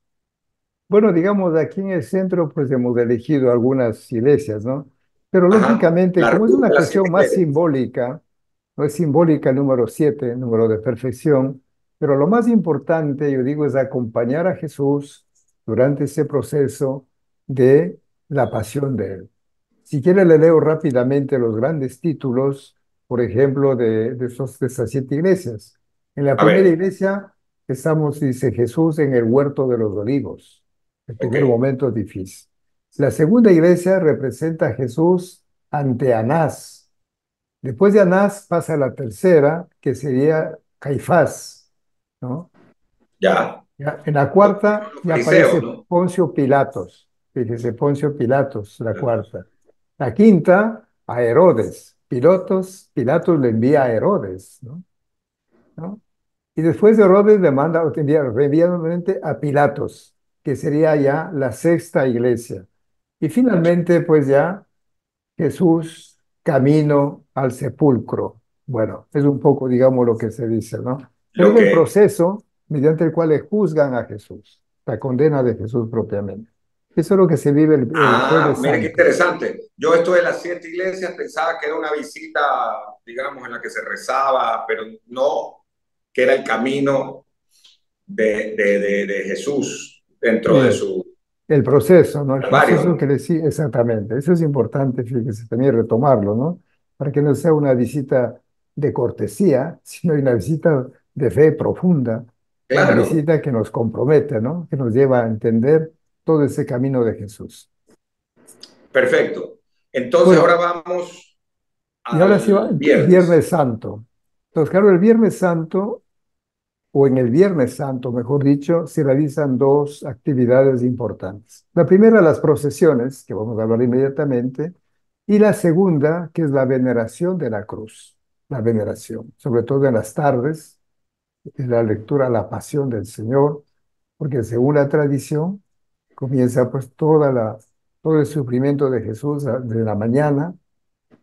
Bueno, digamos, aquí en el centro, pues hemos elegido algunas iglesias, ¿no? Pero lógicamente, como es una cuestión más simbólica, no es simbólica el número siete, el número de perfección, pero lo más importante, yo digo, es acompañar a Jesús durante ese proceso de la pasión de Él. Si quiere, le leo rápidamente los grandes títulos, por ejemplo, de, de, esos, de esas siete iglesias. En la primera iglesia estamos, dice Jesús, en el huerto de los olivos, el primer okay. momento difícil. La segunda iglesia representa a Jesús ante Anás. Después de Anás pasa a la tercera, que sería Caifás, ¿no? Ya. ya en la cuarta ya aparece ¿no? Poncio Pilatos. Fíjese, Poncio Pilatos, la cuarta. La quinta, a Herodes. Pilotos, Pilatos le envía a Herodes, ¿no? ¿no? Y después de Herodes le manda, envía, reenvía nuevamente a Pilatos, que sería ya la sexta iglesia. Y finalmente, pues ya Jesús camino al sepulcro. Bueno, es un poco, digamos, lo que se dice, ¿no? Pero okay. el proceso mediante el cual juzgan a Jesús, la condena de Jesús propiamente. Eso es lo que se vive el, el ah, mira qué interesante. Yo esto de las siete iglesias pensaba que era una visita, digamos, en la que se rezaba, pero no que era el camino de, de, de, de Jesús dentro sí. de su... El proceso, ¿no? El proceso que sigue, exactamente. Eso es importante, fíjese, también retomarlo, ¿no? Para que no sea una visita de cortesía, sino una visita de fe profunda, claro. una visita que nos compromete, ¿no? Que nos lleva a entender todo ese camino de Jesús. Perfecto. Entonces bueno, ahora vamos y ahora sí va, viernes. viernes Santo. Entonces, claro, el Viernes Santo, o en el Viernes Santo, mejor dicho, se realizan dos actividades importantes. La primera, las procesiones, que vamos a hablar inmediatamente, y la segunda, que es la veneración de la cruz, la veneración, sobre todo en las tardes, en la lectura La Pasión del Señor, porque según la tradición, comienza pues toda la, todo el sufrimiento de Jesús de la mañana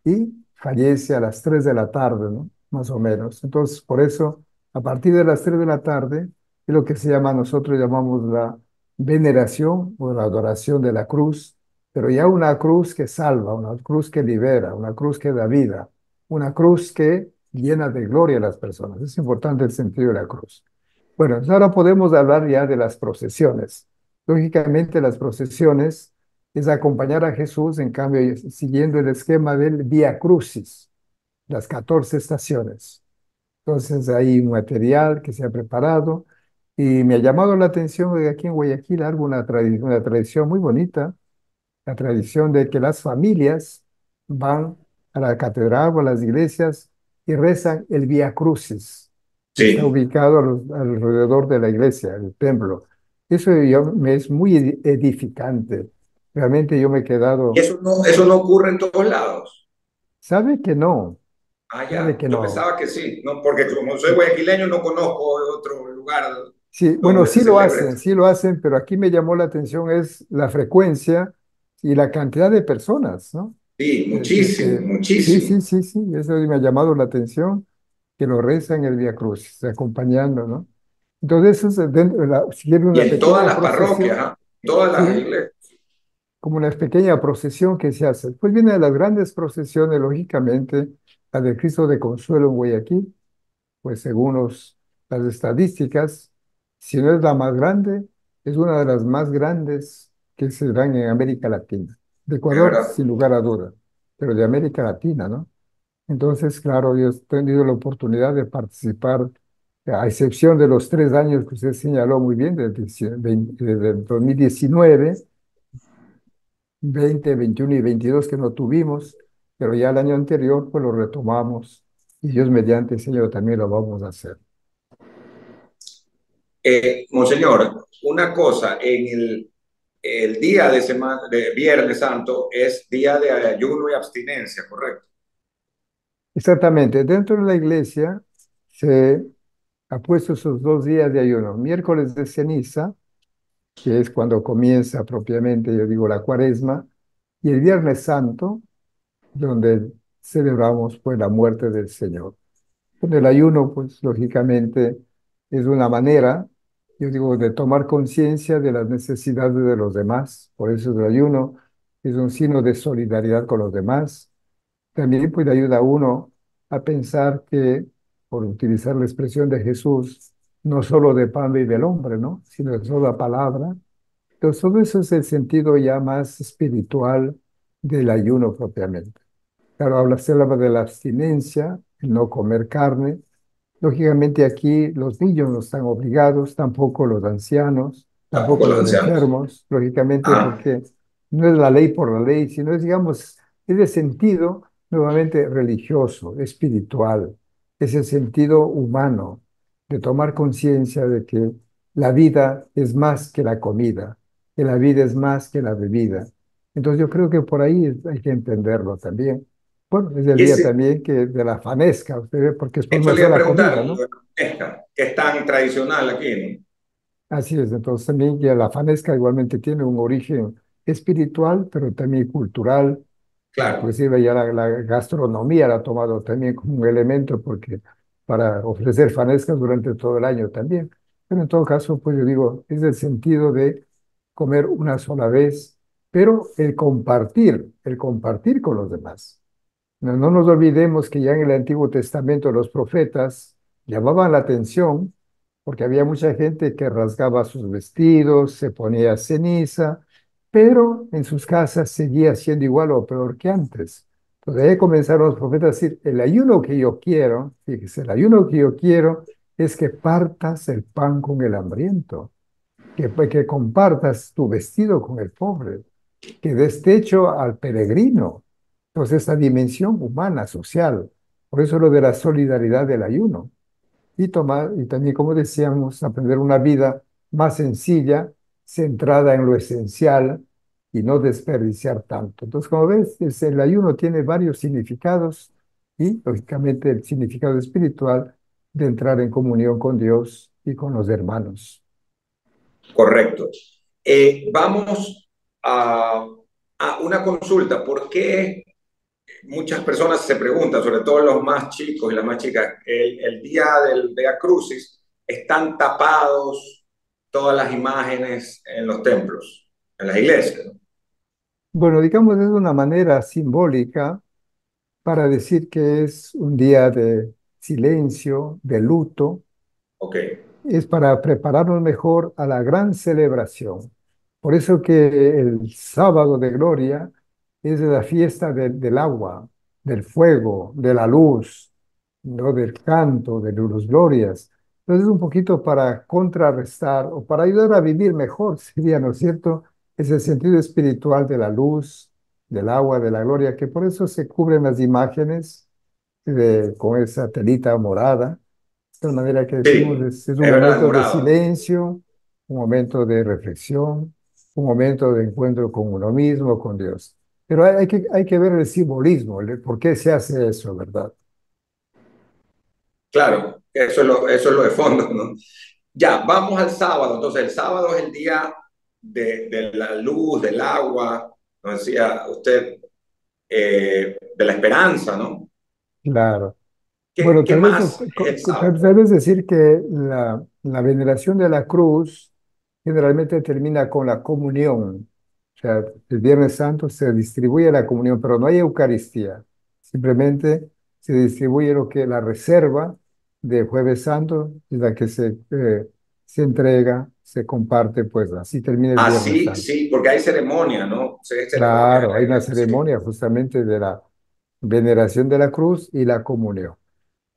y fallece a las 3 de la tarde, ¿no? Más o menos. Entonces, por eso, a partir de las 3 de la tarde, es lo que se llama, nosotros llamamos la veneración o la adoración de la cruz, pero ya una cruz que salva, una cruz que libera, una cruz que da vida, una cruz que llena de gloria a las personas. Es importante el sentido de la cruz. Bueno, ahora podemos hablar ya de las procesiones. Lógicamente, las procesiones es acompañar a Jesús, en cambio, siguiendo el esquema del Via Crucis, las 14 estaciones. Entonces, hay un material que se ha preparado y me ha llamado la atención que aquí en Guayaquil algo una, tradi una tradición muy bonita, la tradición de que las familias van a la catedral o a las iglesias y rezan el Via Crucis. Sí. Está ubicado alrededor de la iglesia, el templo. Eso yo, me es muy edificante. Realmente yo me he quedado... ¿Y eso no, eso no ocurre en todos lados? ¿Sabe que no? Ah, ya. Que yo no. pensaba que sí, no, porque como soy guayaquileño no conozco otro lugar. Sí, bueno, sí lo hacen, sí lo hacen, pero aquí me llamó la atención es la frecuencia y la cantidad de personas, ¿no? Sí, muchísimo, muchísimo. Sí, sí, sí, sí, eso me ha llamado la atención, que lo rezan el Via Cruz, acompañando, ¿no? Entonces, eso es dentro de la, una y en todas las parroquias, ¿eh? todas las sí, iglesias. Como una pequeña procesión que se hace. Pues viene de las grandes procesiones, lógicamente, la del Cristo de Consuelo en Guayaquil, pues según los, las estadísticas, si no es la más grande, es una de las más grandes que se dan en América Latina. De Ecuador, sin lugar a duda, pero de América Latina, ¿no? Entonces, claro, yo he tenido la oportunidad de participar, a excepción de los tres años que usted señaló muy bien, desde, desde 2019, 20, 21 y 22 que no tuvimos, pero ya el año anterior pues lo retomamos y Dios mediante, Señor, también lo vamos a hacer. Eh, Monseñor, una cosa, en el, el día de, semana, de Viernes Santo es día de ayuno y abstinencia, ¿correcto? Exactamente. Dentro de la iglesia se ha puesto esos dos días de ayuno. Miércoles de ceniza, que es cuando comienza propiamente, yo digo, la cuaresma, y el Viernes Santo, donde celebramos pues la muerte del Señor. El ayuno, pues lógicamente es una manera, yo digo, de tomar conciencia de las necesidades de los demás. Por eso el ayuno es un signo de solidaridad con los demás. También pues ayuda a uno a pensar que, por utilizar la expresión de Jesús, no solo de pan vive el hombre, ¿no? Sino de toda palabra Entonces, todo eso es el sentido ya más espiritual del ayuno propiamente. Claro, habla, se habla de la abstinencia, el no comer carne. Lógicamente aquí los niños no están obligados, tampoco los ancianos, tampoco, los, los enfermos, lógicamente Ah, porque no es la ley por la ley, sino es, digamos, es de sentido nuevamente religioso, espiritual, es el sentido humano de tomar conciencia de que la vida es más que la comida, que la vida es más que la bebida. Entonces yo creo que por ahí hay que entenderlo también. Bueno, es el día ese, también que de la fanesca, usted ve, porque es por eso una le iba a sola preguntar, comida, ¿no? la pesca, que es tan tradicional aquí, ¿no? Así es, entonces también que la fanesca igualmente tiene un origen espiritual, pero también cultural, Claro, inclusive ya la, la gastronomía la ha tomado también como un elemento porque para ofrecer fanescas durante todo el año también. Pero en todo caso, pues yo digo, es el sentido de comer una sola vez, pero el compartir, el compartir con los demás. No, no nos olvidemos que ya en el Antiguo Testamento los profetas llamaban la atención porque había mucha gente que rasgaba sus vestidos, se ponía ceniza, pero en sus casas seguía siendo igual o peor que antes. Entonces comenzaron los profetas a decir, el ayuno que yo quiero, fíjese, el ayuno que yo quiero es que partas el pan con el hambriento, que, que compartas tu vestido con el pobre, que des techo al peregrino. Entonces, esta dimensión humana, social. Por eso lo de la solidaridad del ayuno. Y tomar, y también, como decíamos, aprender una vida más sencilla, centrada en lo esencial y no desperdiciar tanto. Entonces, como ves, es- el ayuno tiene varios significados y, lógicamente, el significado espiritual de entrar en comunión con Dios y con los hermanos. correcto. Eh, vamos a, a una consulta. ¿Por qué muchas personas se preguntan, sobre todo los más chicos y las más chicas, el, el día del Via Crucis están tapados todas las imágenes en los templos, en las iglesias? ¿no? Bueno, digamos, es una manera simbólica para decir que es un día de silencio, de luto, Ok, es para prepararnos mejor a la gran celebración. Por eso que el sábado de gloria es la fiesta de- del agua, del fuego, de la luz, ¿no? del canto, de las glorias. Entonces, un poquito para contrarrestar o para ayudar a vivir mejor, <laughs> sería, ¿no es cierto? Ese sentido espiritual de la luz, del agua, de la gloria, que por eso se cubren las imágenes de- con esa telita morada de manera que decimos, sí, es, es un es verdad, momento de silencio, un momento de reflexión, un momento de encuentro con uno mismo, con Dios. Pero hay, hay que, hay que ver el simbolismo, el por qué se hace eso, ¿verdad? Claro, eso es lo, eso es lo de fondo, ¿no? Ya, vamos al sábado. Entonces, el sábado es el día de, de la luz, del agua, nos decía usted, eh, de la esperanza, ¿no? Claro. ¿Qué, Bueno, qué tal vez, más sábado? tal vez decir que la, la veneración de la cruz generalmente termina con la comunión. Sea, el Viernes Santo se distribuye la comunión, pero no hay Eucaristía. Simplemente se distribuye lo que la reserva de Jueves Santo, es la que se, eh, se entrega, se comparte, pues así termina el Ah, Viernes sí, Santo. sí, porque hay ceremonia, ¿no? Sí, hay ceremonia Claro, la hay una iglesia, sí. ceremonia justamente de la veneración de la cruz y la comunión.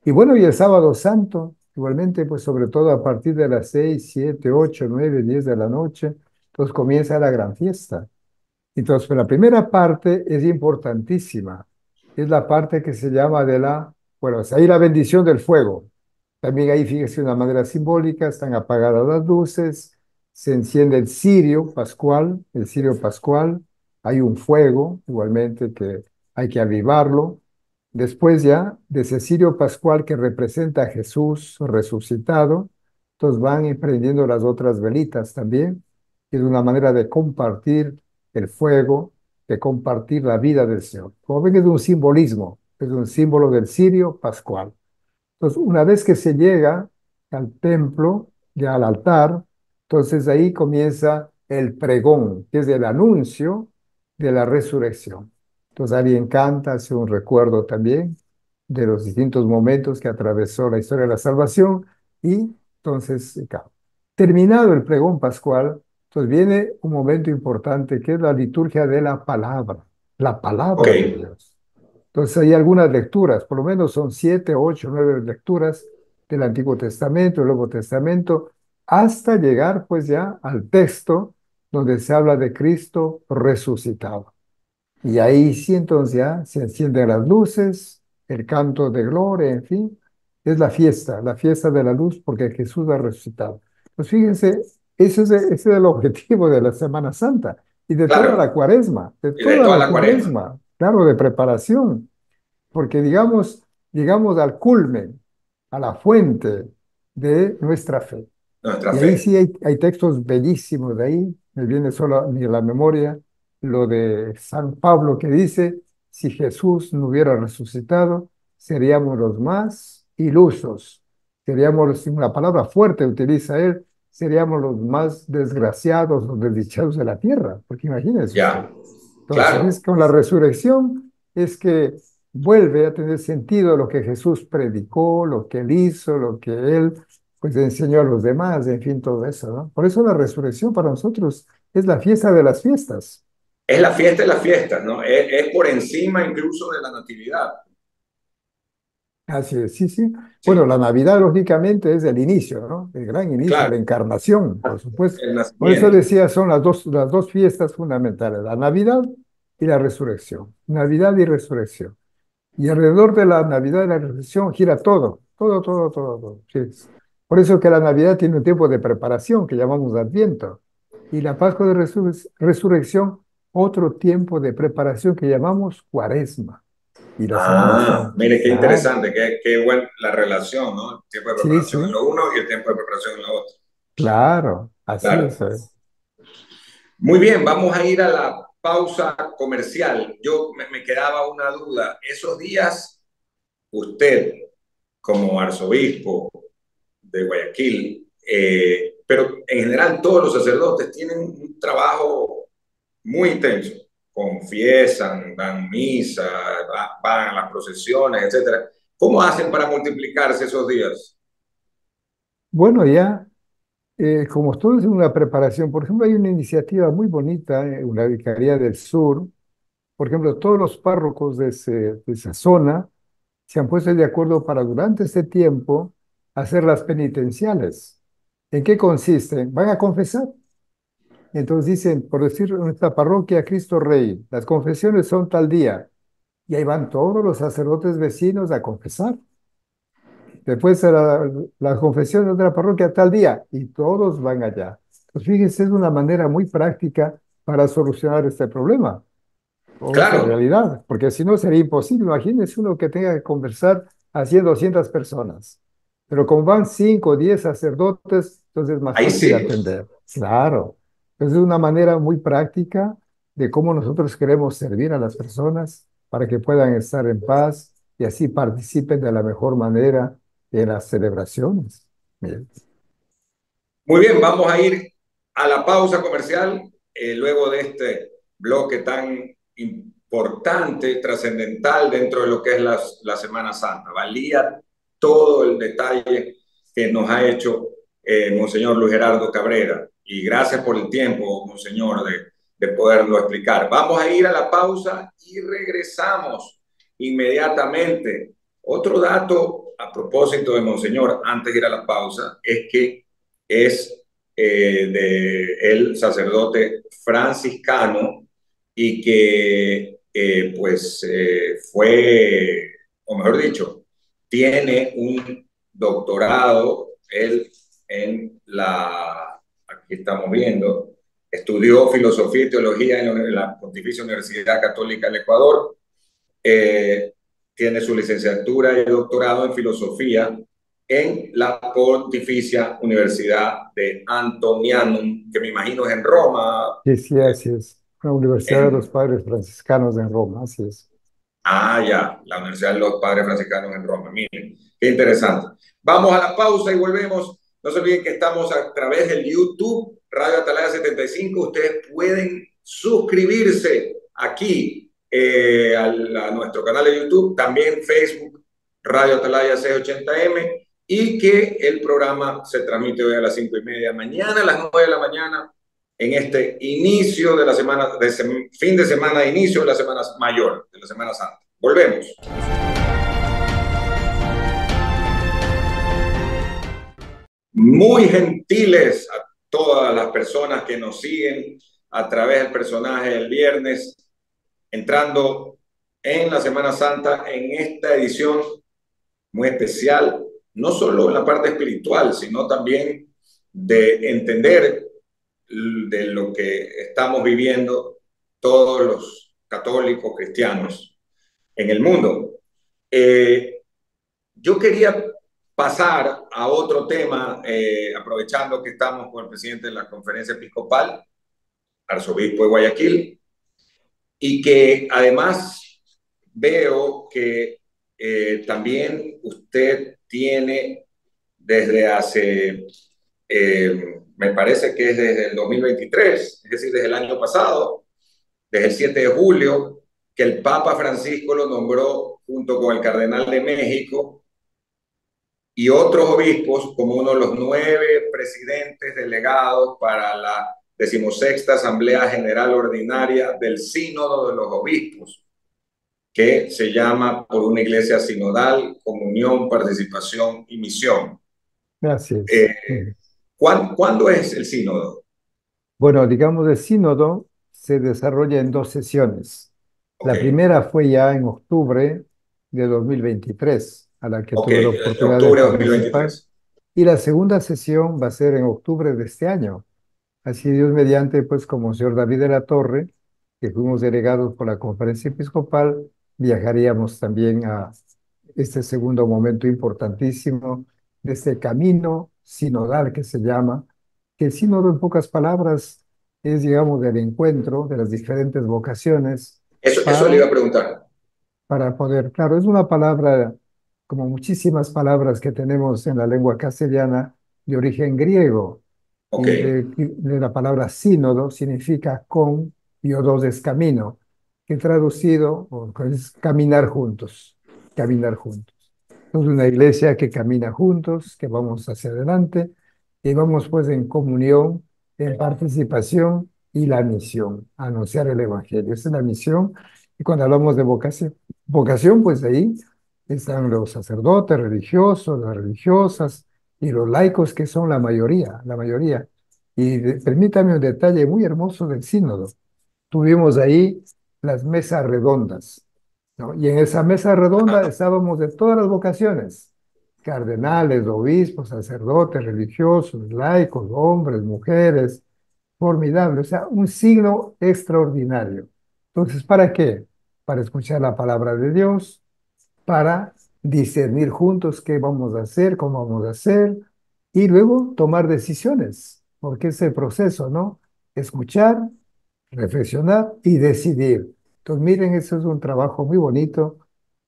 Y bueno, y el sábado santo, igualmente, pues sobre todo a partir de las 6, 7, 8, 9, 10 de la noche, pues comienza la gran fiesta. Entonces, la primera parte es importantísima. Es la parte que se llama de la, bueno, es ahí la bendición del fuego. También ahí, fíjese, de una manera simbólica, están apagadas las luces, se enciende el cirio pascual, el cirio pascual, hay un fuego, igualmente, que hay que avivarlo. Después ya, de ese cirio pascual que representa a Jesús resucitado, entonces van y prendiendo las otras velitas también, es una manera de compartir el fuego, de compartir la vida del Señor. Como ven, es un simbolismo, es un símbolo del cirio pascual. Entonces, una vez que se llega al templo, ya al altar, entonces ahí comienza el pregón, que es el anuncio de la resurrección. Entonces alguien canta, hace un recuerdo también de los distintos momentos que atravesó la historia de la salvación y entonces, claro, terminado el pregón pascual, Entonces viene un momento importante que es la liturgia de la palabra, la palabra de Dios. Entonces hay algunas lecturas, por lo menos son siete, ocho, nueve lecturas del Antiguo Testamento, el Nuevo Testamento, hasta llegar pues ya al texto donde se habla de Cristo resucitado. Y ahí sí entonces ya se encienden las luces, el canto de gloria, en fin, es la fiesta, la fiesta de la luz porque Jesús ha resucitado. Pues fíjense, ese es, ese es el objetivo de la Semana Santa y de toda la cuaresma, de toda, la, cuaresma, claro, de preparación, porque digamos, llegamos al culmen, a la fuente de nuestra fe. y ahí sí hay, hay, textos bellísimos de ahí, me viene solo a la memoria lo de San Pablo que dice, si Jesús no hubiera resucitado, seríamos los más ilusos, seríamos, una palabra fuerte utiliza él, seríamos los más desgraciados o desdichados de la tierra, porque imagínense. Ya, Entonces, con la resurrección es que vuelve a tener sentido lo que Jesús predicó, lo que él hizo, lo que él pues enseñó a los demás, en fin, todo eso, ¿no? Por eso la resurrección para nosotros es la fiesta de las fiestas. Es la fiesta de las fiestas, ¿no? Es, es por encima incluso de la natividad. Así es, sí, sí, Bueno, la Navidad, lógicamente, es el inicio, ¿no? El gran inicio, la encarnación, por supuesto. Por eso decía, son las dos, las dos fiestas fundamentales, la Navidad y la resurrección. Navidad y resurrección. Y alrededor de la Navidad y la resurrección gira todo, todo, todo, todo. todo. Por eso que la Navidad tiene un tiempo de preparación que llamamos Adviento. Y la Pascua de Resurrección, otro tiempo de preparación que llamamos Cuaresma ah, mire, qué interesante, qué, qué buena la relación, ¿no? El tiempo de preparación en lo uno y el tiempo de preparación en lo otro. Claro, así es. Eh. Muy bien, vamos a ir a la pausa comercial. Yo me, quedaba una duda. Esos días, usted, como arzobispo de Guayaquil, eh, pero en general todos los sacerdotes tienen un trabajo muy intenso confiesan, dan misa, van a las procesiones, etcétera. ¿Cómo hacen para multiplicarse esos días? Bueno, ya, eh, como estoy en una preparación, por ejemplo, hay una iniciativa muy bonita en la Vicaría del Sur. Por ejemplo, todos los párrocos de, de esa zona se han puesto de acuerdo para durante este tiempo hacer las penitenciales. ¿En qué consisten? Van a confesar entonces dicen, por decir, en esta parroquia Cristo Rey, las confesiones son tal día. Y ahí van todos los sacerdotes vecinos a confesar. Después la, las confesiones de la parroquia tal día y todos van allá. Pues fíjense, es una manera muy práctica para solucionar este problema. claro. En realidad, porque si no sería imposible. Imagínense uno que tenga que conversar a 100, 200 personas. Pero como van 5 o 10 sacerdotes, entonces es más fácil atender. Claro. Es una manera muy práctica de cómo nosotros queremos servir a las personas para que puedan estar en paz y así participen de la mejor manera en las celebraciones. Muy bien, vamos a ir a la pausa comercial eh, luego de este bloque tan importante, trascendental dentro de lo que es la, la, Semana Santa. Valía todo el detalle que nos ha hecho eh, Monseñor Luis Gerardo Cabrera y gracias por el tiempo, Monseñor, de, de poderlo explicar. Vamos a ir a la pausa y regresamos inmediatamente. Otro dato a propósito de Monseñor, antes de ir a la pausa, es que es eh, de el sacerdote franciscano y que eh, pues eh, fue, o mejor dicho, tiene un doctorado él en la aquí estamos viendo, estudió filosofía y teología en la Pontificia Universidad Católica del Ecuador, eh, tiene su licenciatura y doctorado en filosofía en la Pontificia Universidad de Antonianum, que me imagino es en Roma. Sí, sí, así es. La Universidad de los Padres Franciscanos en Roma, así es. Ah, ya, la Universidad de los Padres Franciscanos en Roma. Miren, qué interesante. Vamos a la pausa y volvemos no se olviden que estamos a través del YouTube, Radio Atalaya 75. Ustedes pueden suscribirse aquí eh, a, nuestro canal de YouTube, también Facebook, Radio Atalaya 680M, y que el programa se transmite hoy a las 5 y media, mañana a las 9 de la mañana en este inicio de la semana, fin de semana, inicio de la semana mayor, de la Semana Santa. Volvemos. Muy gentiles a todas las personas que nos siguen a través del personaje del viernes, entrando en la Semana Santa en esta edición muy especial, no solo en la parte espiritual, sino también de entender de lo que estamos viviendo todos los católicos cristianos en el mundo. Eh, yo quería pasar a otro tema, eh, aprovechando que estamos con el presidente de la conferencia episcopal, arzobispo de Guayaquil, y que además veo que eh, también usted tiene desde hace me parece que es desde el 2023, es decir, desde el año pasado, desde el 7 de julio, que el Papa Francisco lo nombró junto con el Cardenal de México y otros obispos como uno de los nueve presidentes delegados para la decimosexta Asamblea General Ordinaria del Sínodo de los Obispos, que se llama por una iglesia sinodal, comunión, participación y misión. Gracias. Eh, ¿Cuándo, es el sínodo? Bueno, digamos, el sínodo se desarrolla en dos sesiones. La primera fue ya en octubre de 2023, a la que tuve la oportunidad de participar. Y la segunda sesión va a ser en octubre de este año. Así Dios mediante, pues como señor David de la Torre, que fuimos delegados por la conferencia episcopal, viajaríamos también a este segundo momento importantísimo de este camino sinodal que se llama, que el sínodo en pocas palabras es, digamos, del encuentro de las diferentes vocaciones. Eso, eso le iba a preguntar. Para poder, claro, es una palabra, como muchísimas palabras que tenemos en la lengua castellana, de origen griego. Okay. De, la palabra sínodo significa con y dos es camino, que traducido es caminar juntos, caminar juntos. Somos una iglesia que camina juntos, que vamos hacia adelante y vamos pues en comunión, en participación y la misión, anunciar el Evangelio. Esa es la misión. Y cuando hablamos de vocación, vocación, pues ahí están los sacerdotes religiosos, las religiosas y los laicos, que son la mayoría, la mayoría. Y permítame un detalle muy hermoso del sínodo. Tuvimos ahí las mesas redondas. Y en esa mesa redonda estábamos de todas las vocaciones, cardenales, obispos, sacerdotes, religiosos, laicos, hombres, mujeres, formidable, o sea, un signo extraordinario. Entonces, ¿para qué? Para escuchar la palabra de Dios, para discernir juntos qué vamos a hacer, cómo vamos a hacer, y luego tomar decisiones, porque es el proceso, ¿no? Escuchar, reflexionar y decidir. Entonces, miren, eso es un trabajo muy bonito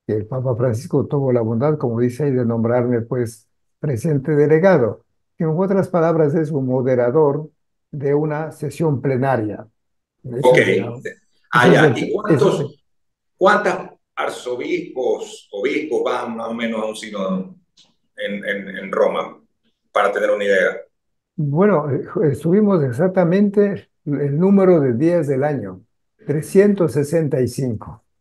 que el Papa Francisco tuvo la bondad, como dice ahí, de nombrarme, pues, presente delegado, que en otras palabras es un moderador de una sesión plenaria. Ok. Ah, ya. ¿Y cuántos, cuántos arzobispos, obispos van más o menos a un sínodo en, en, en Roma, para tener una idea? Bueno, eh, estuvimos exactamente el número de días del año. 365. <laughs>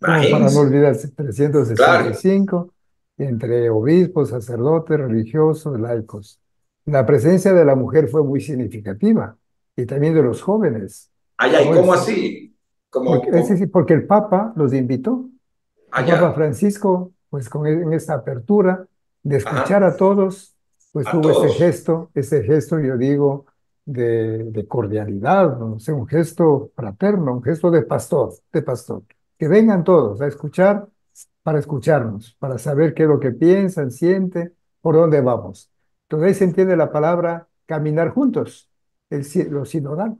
para no olvidarse, 365 entre obispos, sacerdotes, religiosos, laicos. La presencia de la mujer fue muy significativa y también de los jóvenes. Ay, ay, ¿cómo así? Porque, decir, porque el Papa los invitó. el Papa Francisco, pues con e, en esta apertura de escuchar a todos, pues tuvo ese gesto, ese gesto, yo digo, de, cordialidad, ¿no? sé, un gesto fraterno, un gesto de pastor, de pastor. Que vengan todos a escuchar para escucharnos, para saber qué es lo que piensan, sienten, por dónde vamos. Entonces ahí se entiende la palabra caminar juntos, el, lo sinodal.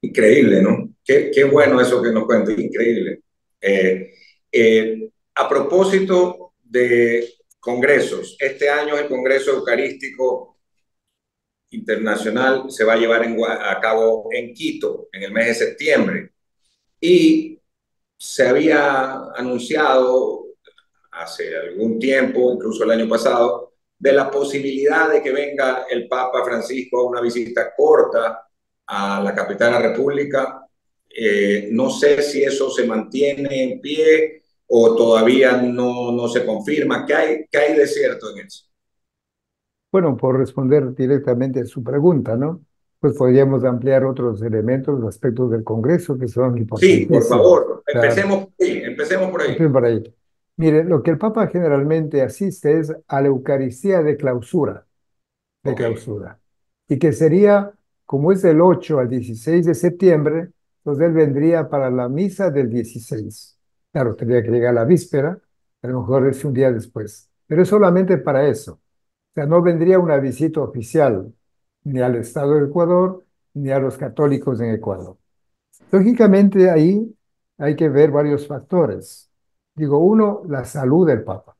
Increíble, ¿no? Qué, qué bueno eso que nos cuenta, increíble. Eh, eh, a propósito de congresos, este año el Congreso Eucarístico internacional se va a llevar a cabo en Quito en el mes de septiembre. Y se había anunciado hace algún tiempo, incluso el año pasado, de la posibilidad de que venga el Papa Francisco a una visita corta a la capital de la República. Eh, no sé si eso se mantiene en pie o todavía no, no se confirma. ¿Qué hay, ¿Qué hay de cierto en eso? Bueno, por responder directamente a su pregunta, ¿no? Pues podríamos ampliar otros elementos, los aspectos del Congreso que son importantes. Sí, por favor, empecemos ahí, empecemos por ahí. por ahí. Mire, lo que el Papa generalmente asiste es a la Eucaristía de clausura, de clausura, y que sería, como es del 8 al 16 de septiembre, pues él vendría para la misa del 16. Claro, tendría que llegar a la víspera, a lo mejor es un día después, pero es solamente para eso. O sea, no vendría una visita oficial ni al Estado de Ecuador, ni a los católicos en Ecuador. Lógicamente ahí hay que ver varios factores. Digo, uno, la salud del Papa,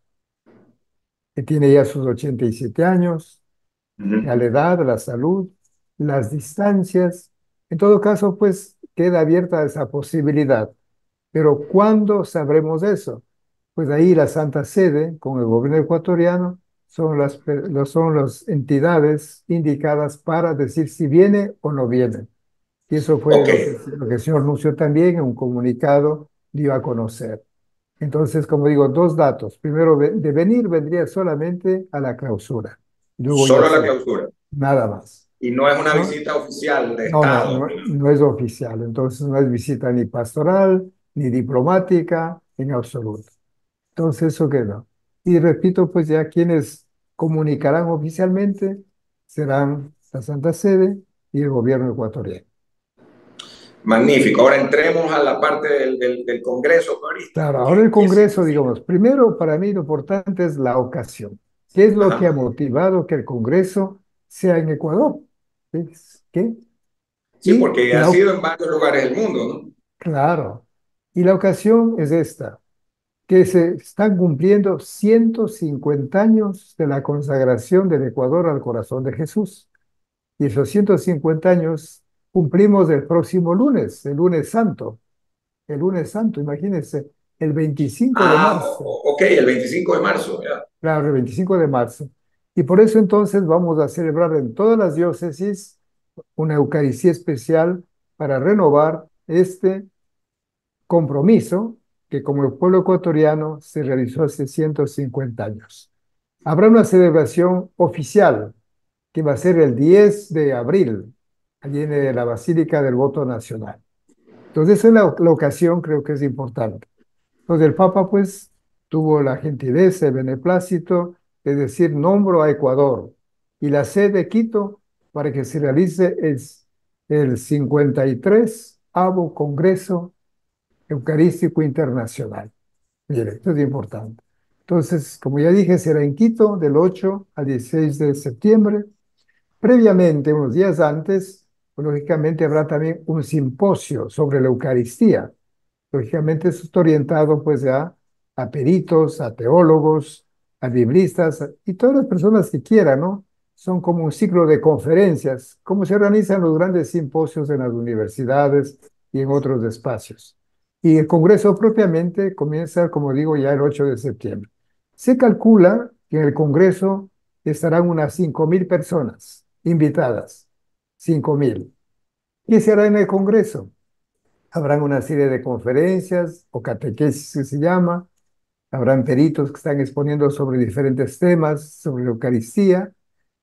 que tiene ya sus 87 años, la edad, la salud, las distancias. En todo caso, pues queda abierta esa posibilidad. Pero ¿cuándo sabremos eso? Pues ahí la Santa Sede, con el gobierno ecuatoriano, son las, son las entidades indicadas para decir si viene o no viene. Y eso fue lo, que, el señor Nucio también en un comunicado dio a conocer. Entonces, como digo, dos datos. Primero, de venir vendría solamente a la clausura. Solo a la clausura. Nada más. Y no es una visita oficial de no, Estado. No, no, es oficial. Entonces, no es visita ni pastoral, ni diplomática, en absoluto. Entonces, eso quedó. Y repito, pues ya quienes comunicarán oficialmente serán la Santa Sede y el gobierno ecuatoriano. Magnífico. Ahora entremos a la parte del, del, Congreso. Claro, ahora el Congreso, digamos, primero para mí lo importante es la ocasión. ¿Qué es lo que ha motivado que el Congreso sea en Ecuador? ¿Qué? Sí, porque ha sido en varios lugares del mundo, ¿no? Claro. Y la ocasión es esta que se están cumpliendo 150 años de la consagración del Ecuador al corazón de Jesús. Y esos 150 años cumplimos el próximo lunes, el lunes santo. El lunes santo, imagínense, el 25 de ah, marzo. Ok, el 25 de marzo. Claro, el 25 de marzo. Y por eso entonces vamos a celebrar en todas las diócesis una Eucaristía especial para renovar este compromiso que como el pueblo ecuatoriano se realizó hace 150 años. Habrá una celebración oficial que va a ser el 10 de abril, allí en la Basílica del Voto Nacional. Entonces, esa es la, ocasión, creo que es importante. Entonces, el Papa, pues, tuvo la gentileza, el beneplácito de decir, nombro a Ecuador y la sede de Quito para que se realice el, el 53 avo Congreso Eucarístico Internacional. Mire, esto es importante. Entonces, como ya dije, será en Quito del 8 al 16 de septiembre. Previamente, unos días antes, pues, lógicamente habrá también un simposio sobre la Eucaristía. Lógicamente, esto está orientado pues ya a peritos, a teólogos, a biblistas y todas las personas que quieran, ¿no? Son como un ciclo de conferencias, como se organizan los grandes simposios en las universidades y en otros espacios. Y el Congreso propiamente comienza, como digo, ya el 8 de septiembre. Se calcula que en el Congreso estarán unas 5.000 personas invitadas. 5.000. ¿Qué se hará en el Congreso? Habrán una serie de conferencias o catequesis que se llama. Habrán peritos que están exponiendo sobre diferentes temas, sobre la Eucaristía.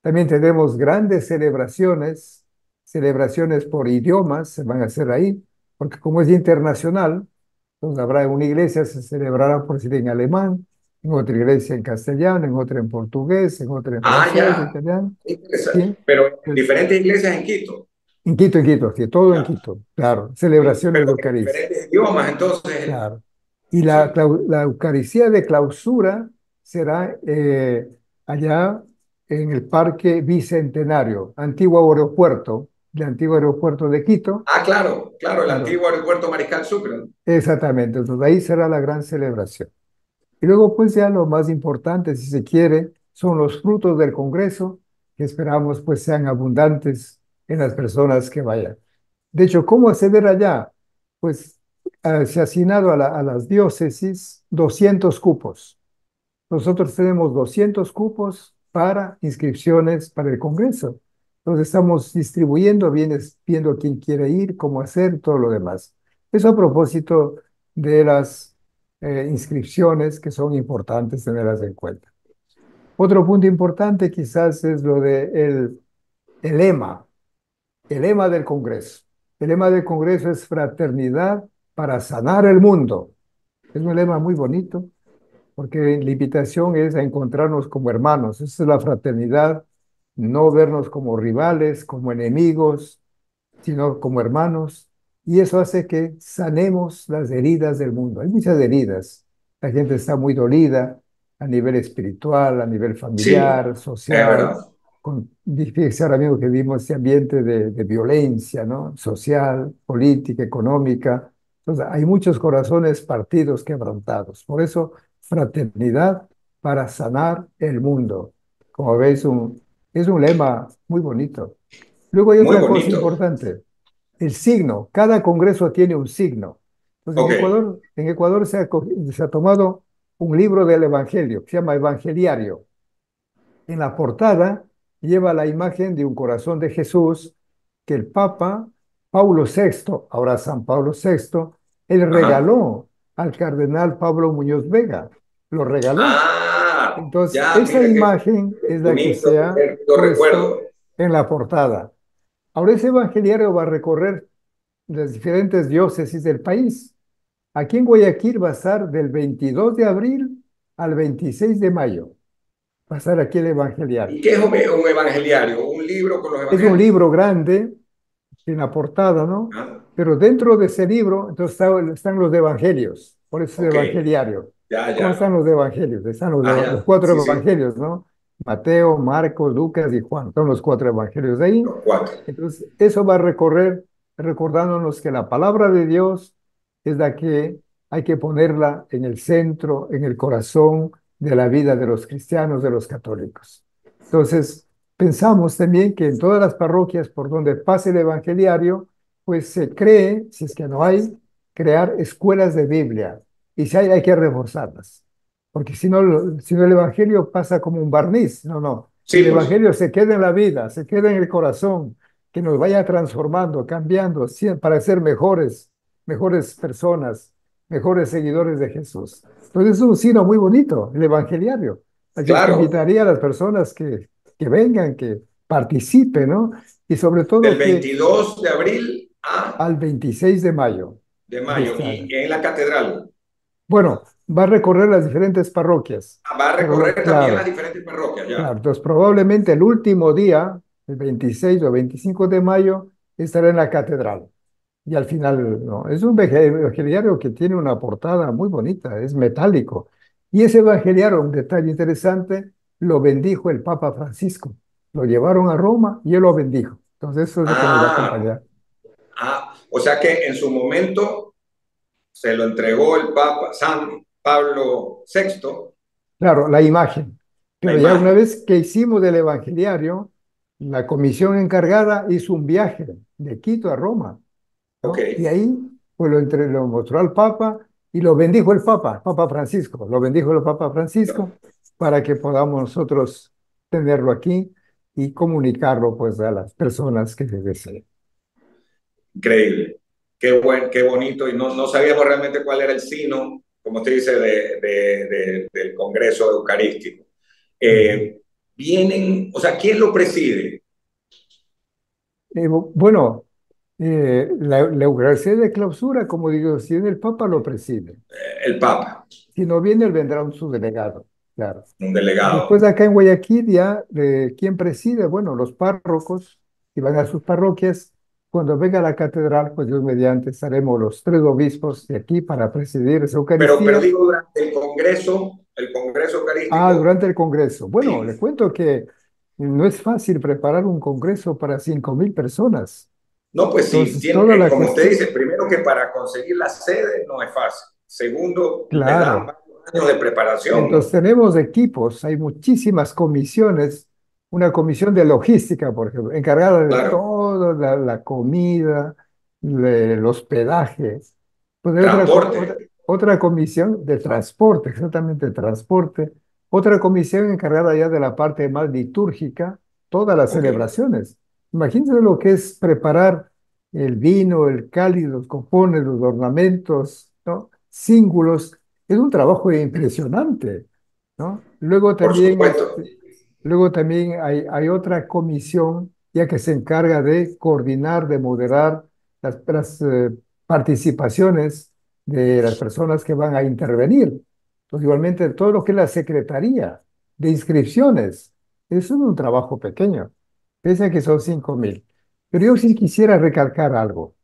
También tendremos grandes celebraciones, celebraciones por idiomas, se van a hacer ahí porque como es internacional, entonces habrá una iglesia, se celebrará por decir en alemán, en otra iglesia en castellano, en otra en portugués, en otra en ah, francés, en italiano. Pero diferentes iglesias en Quito. En Quito, en Quito, sí, todo en Quito, claro. Celebraciones de Eucaristía. Diferentes idiomas, entonces. Claro. Y la, la Eucaristía de clausura será eh, allá en el Parque Bicentenario, antiguo aeropuerto, el antiguo aeropuerto de Quito. Ah, claro, claro, el antiguo aeropuerto Mariscal Sucre. Exactamente, entonces ahí será la gran celebración. Y luego, pues ya lo más importante, si se quiere, son los frutos del Congreso, que esperamos pues sean abundantes en las personas que vayan. De hecho, ¿cómo acceder allá? Pues se ha asignado a, a las diócesis 200 cupos. Nosotros tenemos 200 cupos para inscripciones para el Congreso. Entonces estamos distribuyendo, vienes viendo quién quiere ir, cómo hacer, todo lo demás. Eso a propósito de las eh, inscripciones que son importantes tenerlas en cuenta. Otro punto importante quizás es lo de el, el lema, el lema del Congreso. El lema del Congreso es fraternidad para sanar el mundo. Es un lema muy bonito porque la invitación es a encontrarnos como hermanos. Esa es la fraternidad, no vernos como rivales, como enemigos, sino como hermanos. Y eso hace que sanemos las heridas del mundo. Hay muchas heridas. La gente está muy dolida a nivel espiritual, a nivel familiar, social. Con, fíjese ahora mismo que vivimos este ambiente de, de violencia, ¿no? Social, política, económica. Entonces, hay muchos corazones partidos, quebrantados. Por eso, fraternidad para sanar el mundo. Como veis, un, es un lema muy bonito. Luego hay otra cosa importante, el signo. Cada congreso tiene un signo. Entonces, en Ecuador, en Ecuador se, ha, se ha tomado un libro del Evangelio, que se llama Evangeliario. En la portada lleva la imagen de un corazón de Jesús que el Papa Paulo VI, ahora San Pablo VI, él regaló al cardenal Pablo Muñoz Vega. Lo regaló. Ah, Entonces, esa imagen es la que se ha puesto en la portada. Ahora ese evangeliario va a recorrer las diferentes diócesis del país. Aquí en Guayaquil va a estar del 22 de abril al 26 de mayo. Va a estar aquí el evangeliario. ¿Y qué es un evangeliario? ¿Un libro con los evangelios? Es un libro grande en la portada, ¿no? Ah. Pero dentro de ese libro, entonces están los evangelios, por eso es evangeliario. Ya, ya. ¿Cómo están los evangelios? Están los, ah, los cuatro evangelios, ¿no? Mateo, Marcos, Lucas y Juan, son los cuatro evangelios de ahí. Los cuatro. Entonces, eso va a recorrer recordándonos que la palabra de Dios es la que hay que ponerla en el centro, en el corazón de la vida de los cristianos, de los católicos. Entonces, pensamos también que en todas las parroquias por donde pase el evangeliario, pues se cree, si es que no hay, crear escuelas de Biblia. Y si hay, hay que reforzarlas. Porque si no, si no el evangelio pasa como un barniz. No, no. el pues. evangelio se queda en la vida, se queda en el corazón, que nos vaya transformando, cambiando, para ser mejores, mejores personas, mejores seguidores de Jesús. Entonces es un signo muy bonito, el evangeliario. Yo invitaría a las personas que, que vengan, que participen, ¿no? Y sobre todo... Del 22 de abril al 26 de mayo. De mayo, y en la catedral. Bueno, va a recorrer las diferentes parroquias. Ah, va a recorrer también las diferentes parroquias, ya. Claro, entonces probablemente el último día, el 26 o 25 de mayo, estará en la catedral. Y al final, no, es un evangeliario que tiene una portada muy bonita, es metálico. Y ese evangeliario, un detalle interesante, lo bendijo el Papa Francisco. Lo llevaron a Roma y él lo bendijo. Entonces eso es lo que nos va a ah. acompañar. Ah, o sea que en su momento se lo entregó el Papa San Pablo VI. Claro, la imagen. Pero ya una vez que hicimos del evangeliario, la comisión encargada hizo un viaje de Quito a Roma. Y ahí pues lo, entre, lo mostró al Papa y lo bendijo el Papa, Papa Francisco, lo bendijo el Papa Francisco para que podamos nosotros tenerlo aquí y comunicarlo pues a las personas que deseen. Increíble, qué, buen, qué bonito y no, no sabíamos realmente cuál era el signo, como usted dice, de, de, del Congreso Eucarístico. Eh, vienen, o sea, ¿quién lo preside? Eh, bueno, eh, la, Eucaristía de clausura, como digo, si el Papa, lo preside. El Papa. Si no viene, vendrá un subdelegado, claro. Un delegado. Después acá en Guayaquil ya, eh, ¿quién preside? Bueno, los párrocos, y van a sus parroquias. Cuando venga la catedral, pues Dios mediante, estaremos los tres obispos de aquí para presidir esa Eucaristía. Pero, pero digo, durante el Congreso, el Congreso Eucarístico. Ah, durante el Congreso. Bueno, le cuento que no es fácil preparar un Congreso para cinco mil personas. No, pues sí, tiene, como usted dice, primero que para conseguir la sede no es fácil. Segundo, claro. Años de preparación. Entonces tenemos equipos, hay muchísimas comisiones, una comisión de logística, por ejemplo, encargada de todo, la, comida, el hospedaje. Pues transporte. Otra, otra, comisión de transporte, exactamente transporte, Otra comisión encargada ya de la parte más litúrgica, todas las celebraciones. Imagínense lo que es preparar el vino, el cáliz, los copones, los ornamentos, ¿no? Cíngulos. Es un trabajo impresionante, ¿no? Luego también, luego también hay, hay otra comisión ya que se encarga de coordinar, de moderar las, eh, participaciones de las personas que van a intervenir. Entonces, igualmente, todo lo que es la Secretaría de Inscripciones, eso es un trabajo pequeño, pese a que son cinco mil. Pero yo sí quisiera recalcar algo.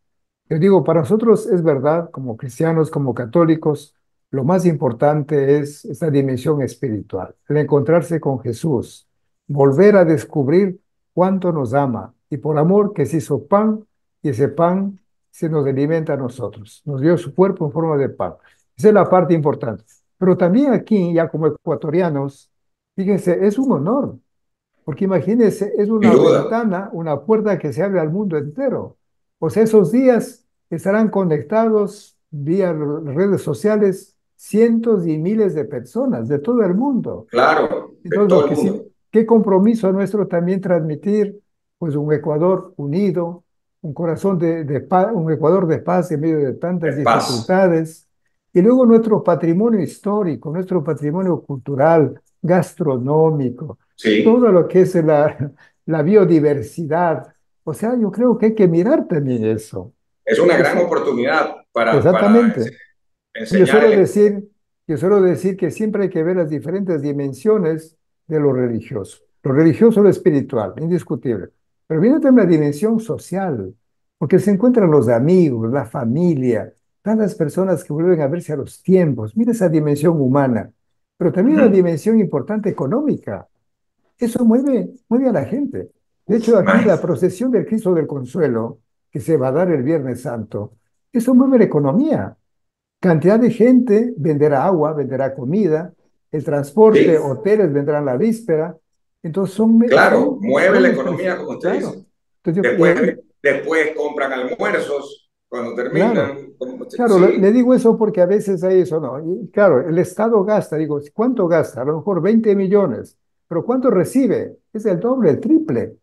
Yo digo, para nosotros es verdad, como cristianos, como católicos, lo más importante es esta dimensión espiritual, el encontrarse con Jesús, volver a descubrir cuánto nos ama y por amor que se hizo pan y ese pan se nos alimenta a nosotros, nos dio su cuerpo en forma de pan. Esa es la parte importante. Pero también aquí, ya como ecuatorianos, fíjense, es un honor, porque imagínense, es una ventana, una puerta que se abre al mundo entero. O sea, esos días estarán conectados vía redes sociales cientos y miles de personas de todo el mundo. Claro. Entonces, qué compromiso nuestro también transmitir pues un Ecuador unido, un corazón de, de paz, un Ecuador de paz en medio de tantas dificultades. Y luego nuestro patrimonio histórico, nuestro patrimonio cultural, gastronómico, todo lo que es la, la biodiversidad. O sea, yo creo que hay que mirar también eso. Es una gran oportunidad para, Exactamente. Yo suelo decir, yo suelo decir que siempre hay que ver las diferentes dimensiones de lo religioso. Lo religioso, lo espiritual, indiscutible. Pero viene también la dimensión social, porque se encuentran los amigos, la familia, tantas personas que vuelven a verse a los tiempos. Mira esa dimensión humana, pero también la dimensión importante económica. Eso mueve, mueve a la gente. De hecho, aquí la procesión del Cristo del Consuelo, que se va a dar el Viernes Santo, eso mueve la economía. Cantidad de gente venderá agua, venderá comida, el transporte, hoteles vendrán la víspera, entonces son... Claro, mueve la economía, como usted dice. después, después, compran almuerzos cuando terminan. Claro, le, digo eso porque a veces hay eso, ¿no? Y claro, el Estado gasta, digo, ¿cuánto gasta? A lo mejor 20 millones, pero ¿cuánto recibe? Es el doble, el triple.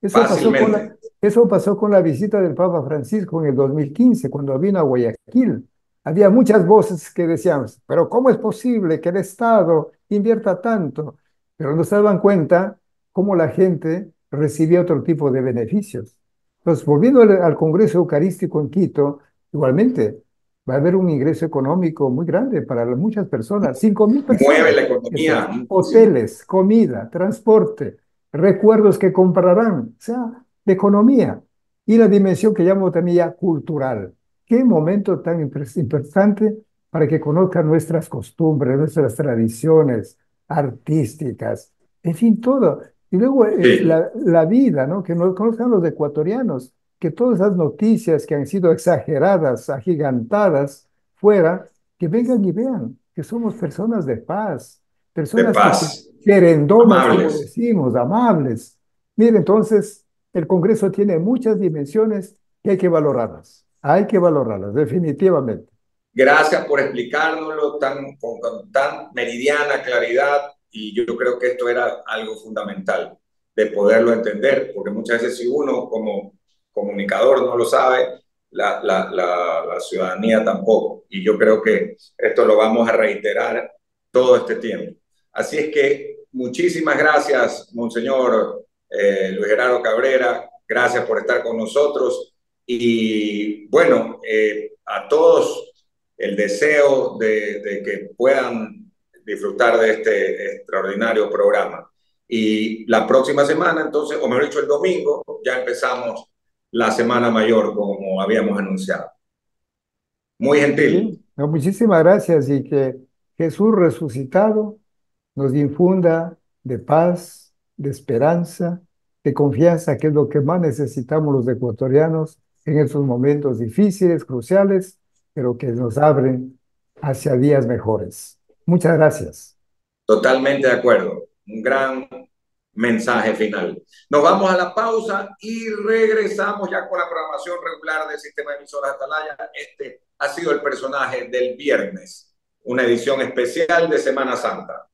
Eso pasó, con la, eso pasó con la visita del Papa Francisco en el 2015, cuando vino a Guayaquil. Había muchas voces que decían, pero ¿cómo es posible que el Estado invierta tanto? pero no se daban cuenta cómo la gente recibía otro tipo de beneficios. Entonces, volviendo al, Congreso Eucarístico en Quito, igualmente va a haber un ingreso económico muy grande para muchas personas, cinco mil personas. Mueve la economía. Hoteles, comida, transporte, recuerdos que comprarán, o sea, de economía. Y la dimensión que llamo también ya cultural. Qué momento tan importante para que conozcan nuestras costumbres, nuestras tradiciones, artísticas, en fin, todo. Y luego eh, la, la, vida, ¿no? Que nos conozcan los ecuatorianos, que todas esas noticias que han sido exageradas, agigantadas fuera, que vengan y vean que somos personas de paz, personas de paz. querendonas, como decimos, amables. Mire, entonces, el Congreso tiene muchas dimensiones que hay que valorarlas. Hay que valorarlas, definitivamente. Gracias por explicárnoslo tan, con, tan meridiana claridad y yo creo que esto era algo fundamental de poderlo entender, porque muchas veces si uno como comunicador no lo sabe, la, la, la, ciudadanía tampoco. Y yo creo que esto lo vamos a reiterar todo este tiempo. Así es que muchísimas gracias, Monseñor eh, Luis Gerardo Cabrera. Gracias por estar con nosotros. Y bueno, eh, a todos el deseo de, que puedan disfrutar de este extraordinario programa. Y la próxima semana, entonces, o mejor dicho, el domingo, ya empezamos la Semana Mayor, como habíamos anunciado. Muy gentil. muchísimas gracias y que Jesús resucitado nos infunda de paz, de esperanza, de confianza, que es lo que más necesitamos los ecuatorianos en estos momentos difíciles, cruciales, pero que nos abren hacia días mejores. Muchas gracias. Totalmente de acuerdo. Un gran mensaje final. Nos vamos a la pausa y regresamos ya con la programación regular del sistema de emisoras Atalaya. Este ha sido el personaje del viernes, una edición especial de Semana Santa.